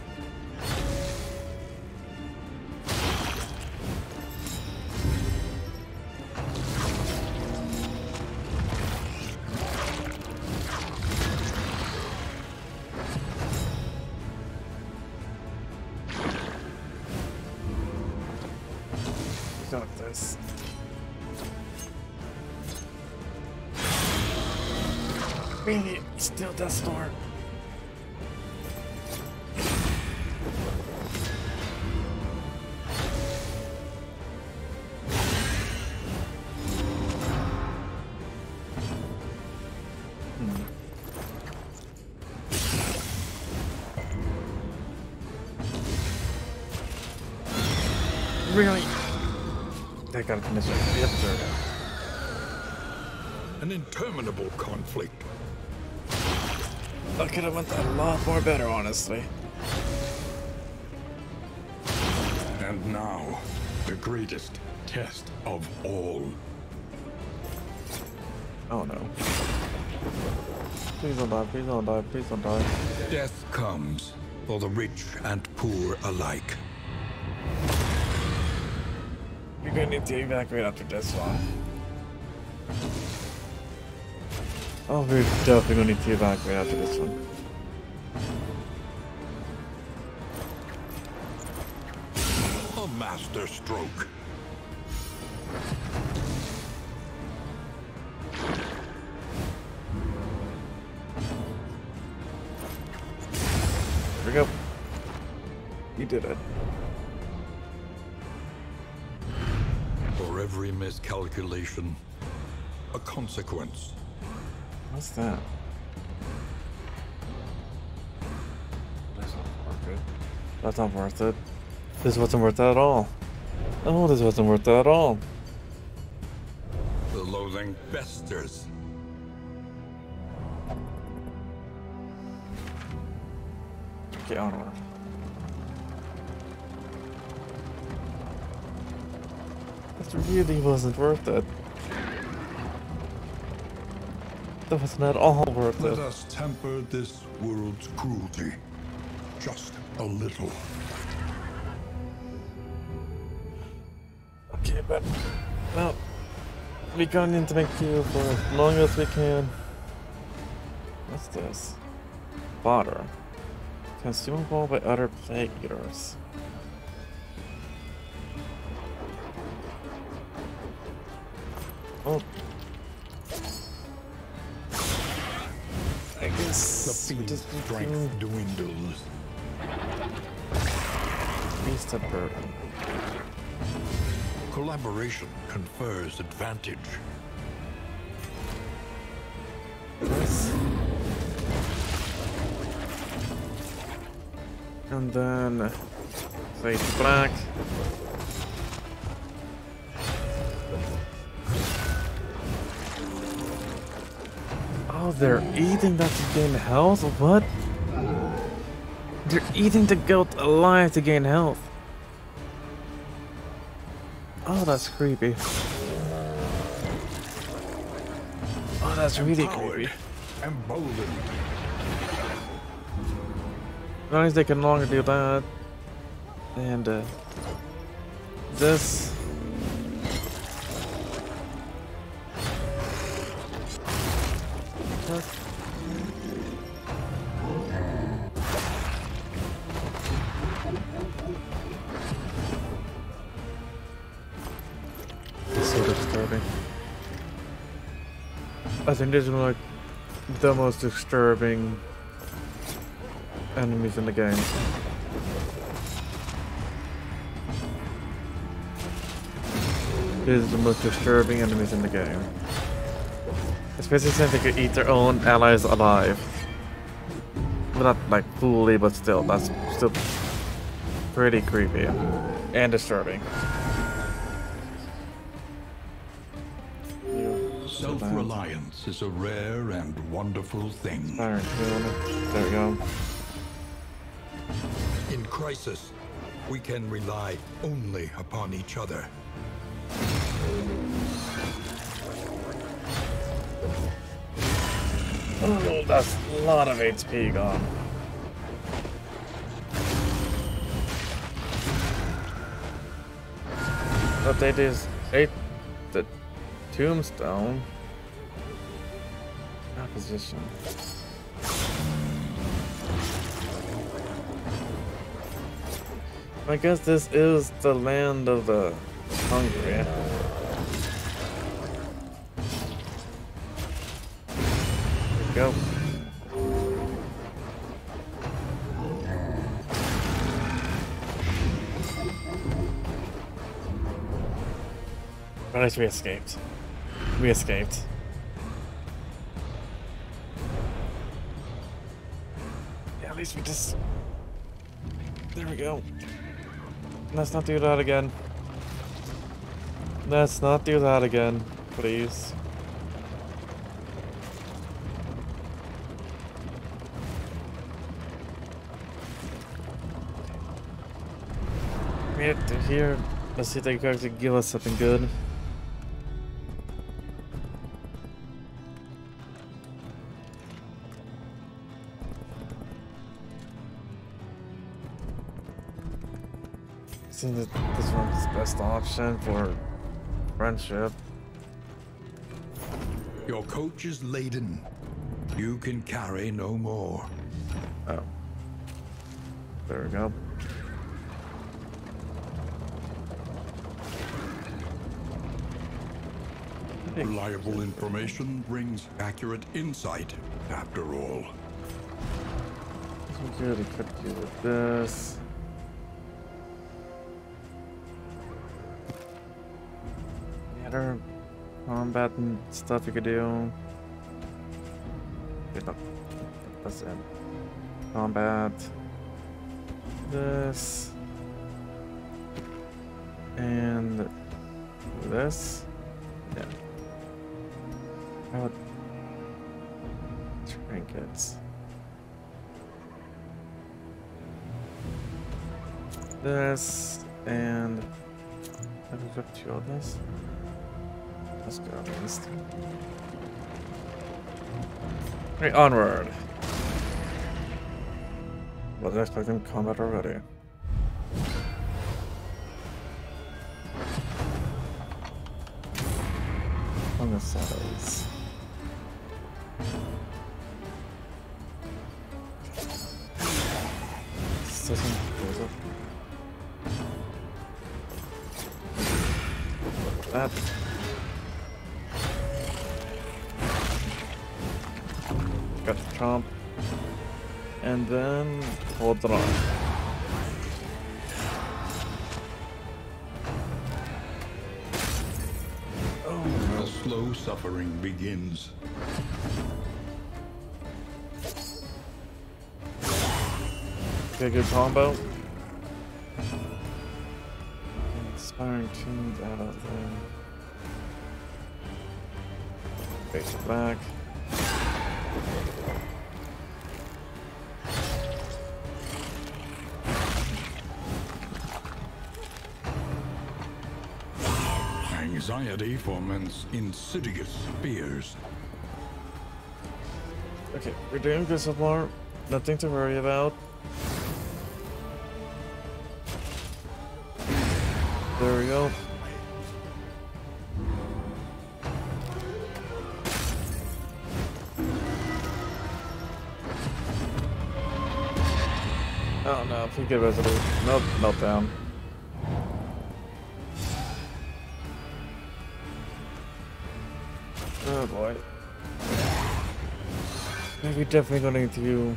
more better, honestly. And now, the greatest test of all. Oh no. Please don't die, please don't die, please don't die. Death comes for the rich and poor alike. You're gonna need to evacuate after this one. Oh, we're definitely gonna need to evacuate after this one. Master stroke. Here we go. You did it. For every miscalculation, a consequence. What's that? That's not worth it. That's not worth it. This wasn't worth it at all. Oh, this wasn't worth it at all. The loathing festers. Get onward. This really wasn't worth it. That was not all worth Let it. us temper this world's cruelty. Just a little. But well, we're going to make do for as long as we can. What's this? Fodder. Consumable by other plague eaters. Oh. I guess The fiend's just need to strength dwindles. Beast of burden. Collaboration confers advantage. And then to black. Oh, they're eating that to gain health? What? They're eating the goat alive to gain health. Oh, that's creepy. Oh, that's really creepy. Emboldened. As long as they can no longer do that. And, uh, this. Think this is like the most disturbing enemies in the game. This is the most disturbing enemies in the game. Especially since they could eat their own allies alive. Well, not like fully, but still, that's still pretty creepy and disturbing. Is a rare and wonderful thing. And kill. There we go. In crisis, we can rely only upon each other. Oh, that's a lot of HP gone. But they just ate the tombstone. Opposition. I guess this is the land of the hungry. Go. Least we escaped. We escaped. Least we just... There we go. Let's not do that again. Let's not do that again, please. Made it to here. Let's see if they can actually give us something good. Best option for friendship. Your coach is laden. You can carry no more. Oh. There we go. Reliable information brings accurate insight, after all. So good, could do with this. Other combat and stuff you could do? Okay, no. That's it. Combat. This. And this. Yeah. How trinkets? this and have we got two of this? Let's go at least. Right, onward. Wasn't expecting combat already. On the sides. Get a good combo. Inspiring tunes out of there. Face it back. Anxiety foments insidious fears. Okay, we're doing good so far. Nothing to worry about. There we go. Oh no, we get resolute. Nope, meltdown. Oh boy. We're definitely going to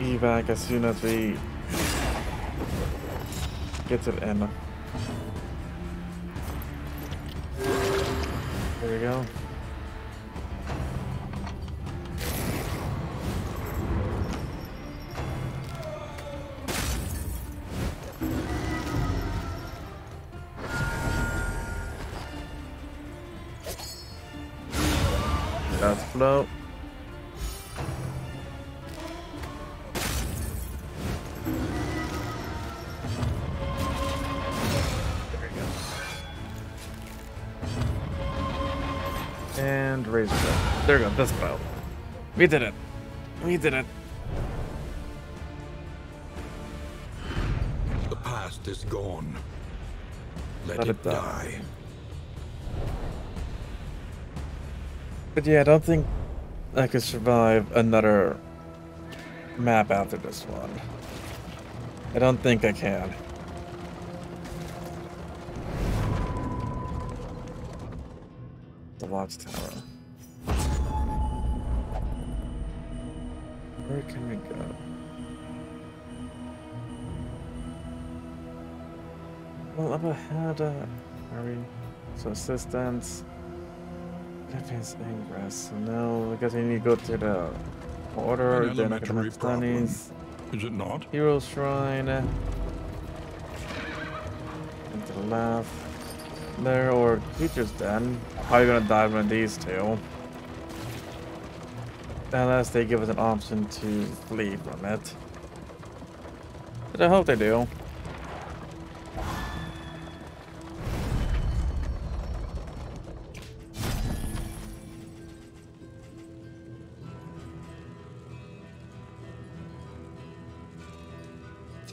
evac as soon as we get to the end. There we go. That's float. We did it. We did it. The past is gone. Let, Let it, it die. die. But yeah, I don't think I could survive another map after this one. I don't think I can. The watchtower. We go? Well, up ahead, uh, hurry. So assistance. Advanced ingress. So now I guess we need to go to the order, An then elementary problem. studies, Is it not? hero shrine, and to the left. There or creatures den. Probably gonna dive of these two. Unless they give us an option to flee from it. But I hope they do.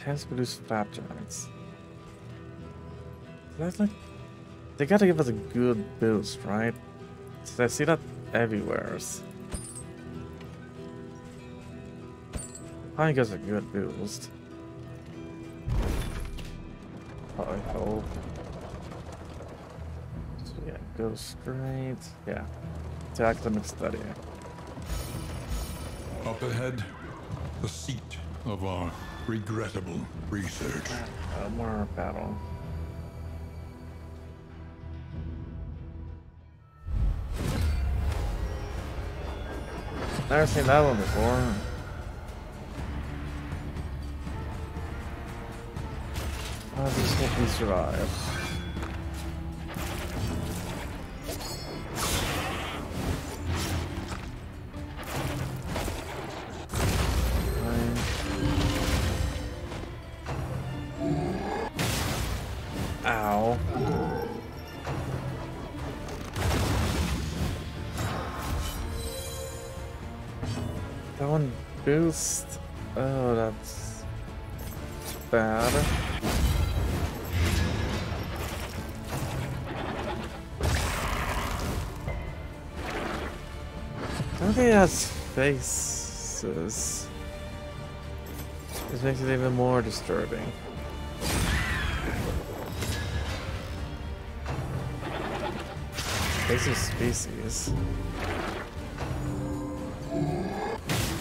Has produce flap giants. That's like they gotta give us a good boost, right? So I see that everywhere. I think it's a good boost. I hope. So yeah, go straight. Yeah. To academic study. Up ahead, the seat of our regrettable research. Uh, more battle. Never seen that one before. Make me survive? Faces. This makes it even more disturbing. Basic species.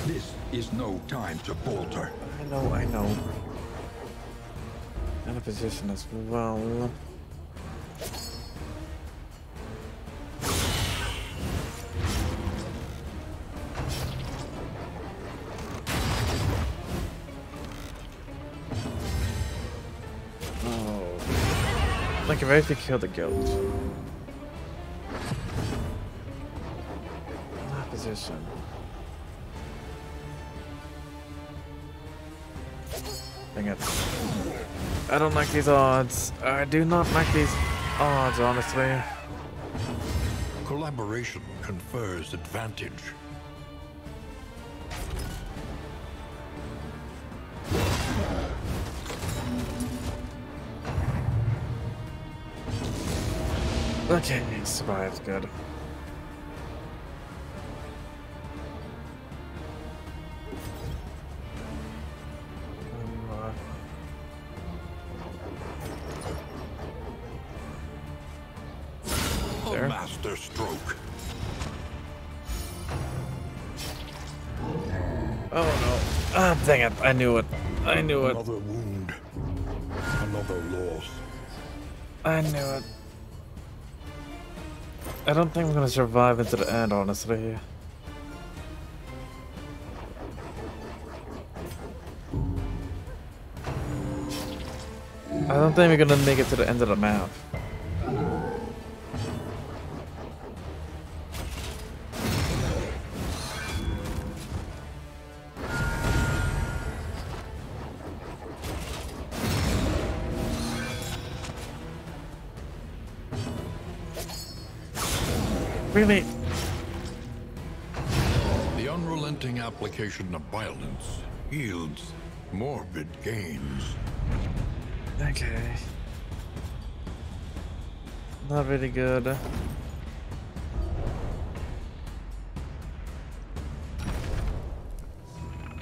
This is no time to falter. I know, I know. In a position as well. Like, to kill the goat. Opposition. Dang it. I don't like these odds. I do not like these odds, honestly. Collaboration confers advantage. Okay, survived, good. There. master stroke. oh no. Ah, dang it. I knew it. I knew it. Another wound. Another loss. I knew it. I don't think we're gonna survive into the end, honestly. I don't think we're gonna make it to the end of the map. Really? The unrelenting application of violence yields morbid gains. Okay. Not really good.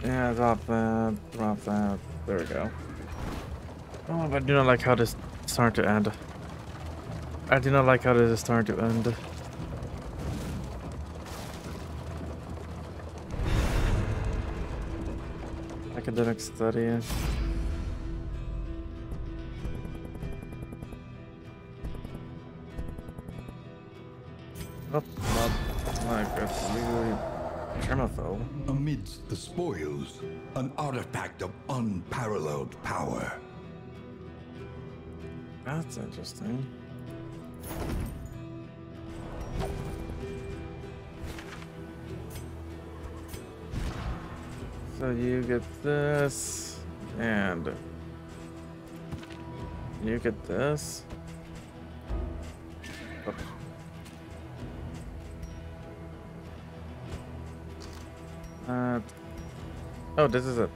Yeah, drop that, drop that. There we go. Oh, but I do not like how this is starting to end. I do not like how this is starting to end. Academic study. Oh, not like that's legally germaphobe. Amidst the spoils, an artifact of unparalleled power. That's interesting. So you get this, and you get this. Oh. Uh, oh, this is it.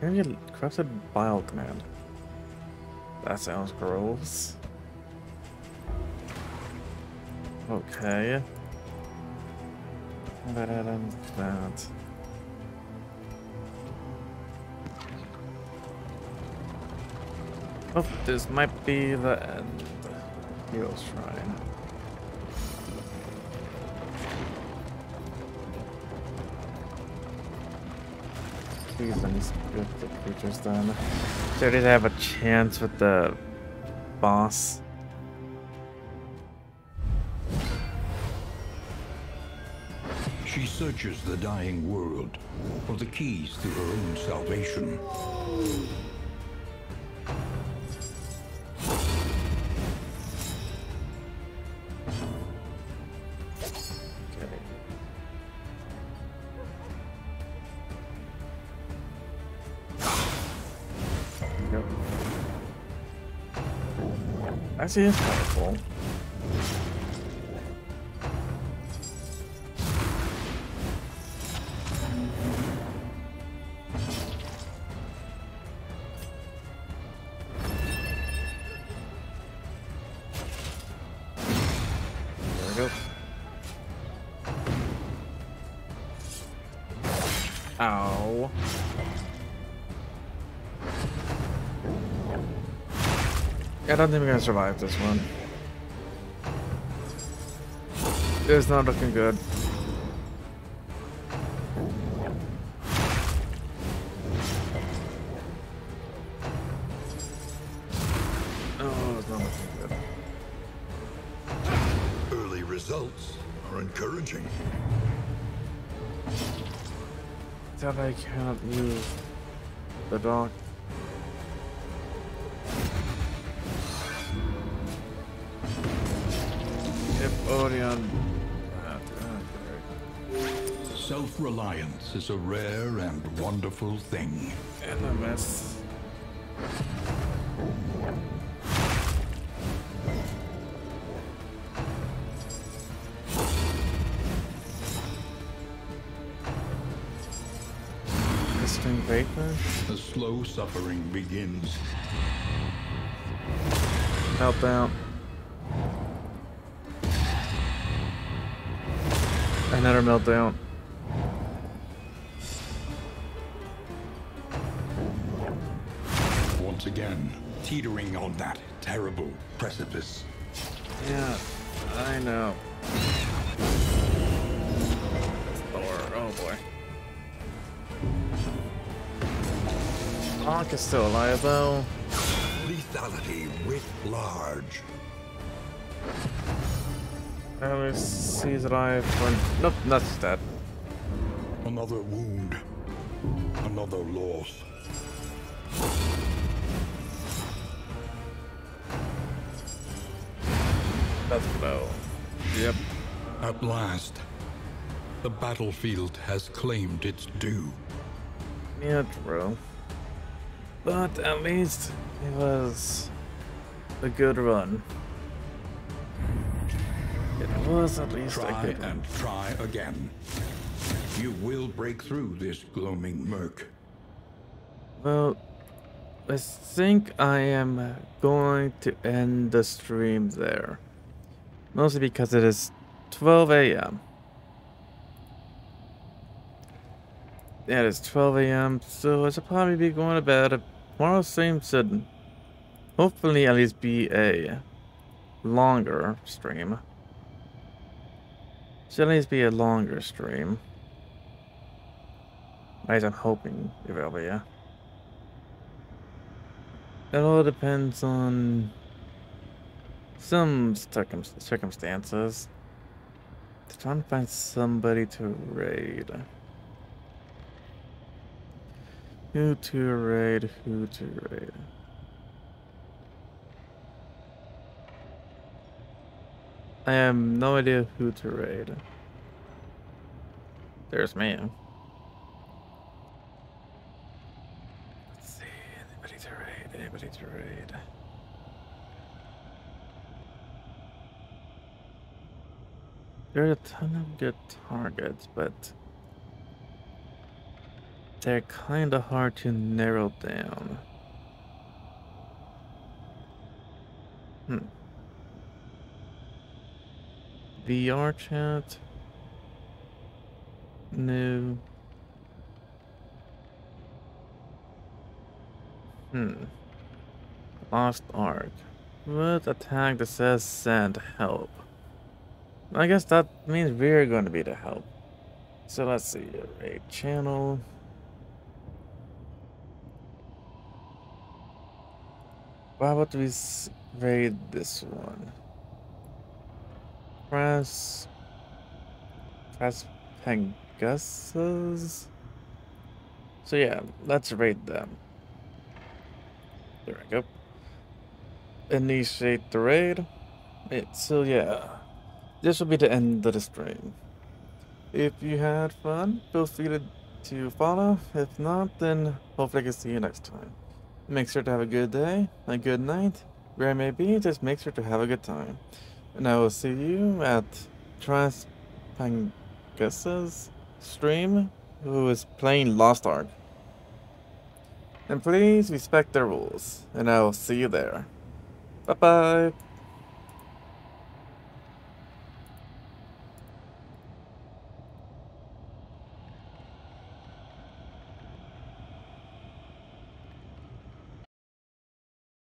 Can you corrupted bile command? That sounds gross. Okay. That. Oh, this might be the end. Hero's Shrine. Please let me get the creatures. So did I have a chance with the boss? She searches the dying world for the keys to her own salvation. Powerful. Don't think we're gonna survive this one. It's not looking good. Oh, it's not looking good. Early results are encouraging. That I cannot use the dog. Self-reliance is a rare and wonderful thing. NMS. Distinct vapor? The slow suffering begins. Help out. Another meltdown. On that terrible precipice. Yeah, I know. Thor, oh boy. Hawk is still alive though. Lethality writ large. At least he's alive. Or, nope, that's dead. Another wound. Another loss. That's blow. Yep. At last, the battlefield has claimed its due. Yeah, true. But at least it was a good run. It was at least Try a good and try again. You will break through this gloaming murk. Well, I think I am going to end the stream there. Mostly because it is 12 a.m. Yeah, it is 12 a.m., so I should probably be going to bed. Tomorrow's stream should hopefully at least be a longer stream. Should at least be a longer stream. At least I'm hoping it will be, yeah. It all depends on some circum circumstances. To find somebody to raid. Who to raid, who to raid. I have no idea who to raid. There's me. Let's see, anybody to raid, anybody to raid. There are a ton of good targets, but they're kind of hard to narrow down. Hmm. VR chat? No. Hmm. Lost Ark. What attack that says send help? I guess that means we're going to be the help. So let's see. Raid channel. Why would we raid this one? Press. Press Pegasus? So yeah, let's raid them. There we go. Initiate the raid. It, so yeah, this will be the end of the stream. If you had fun, feel free to, follow. If not, then hopefully I can see you next time. Make sure to have a good day, a good night. Where it may be, just make sure to have a good time. And I will see you at Trans Pangasa's stream, who is playing Lost Ark. And please respect the rules, and I will see you there. Bye bye.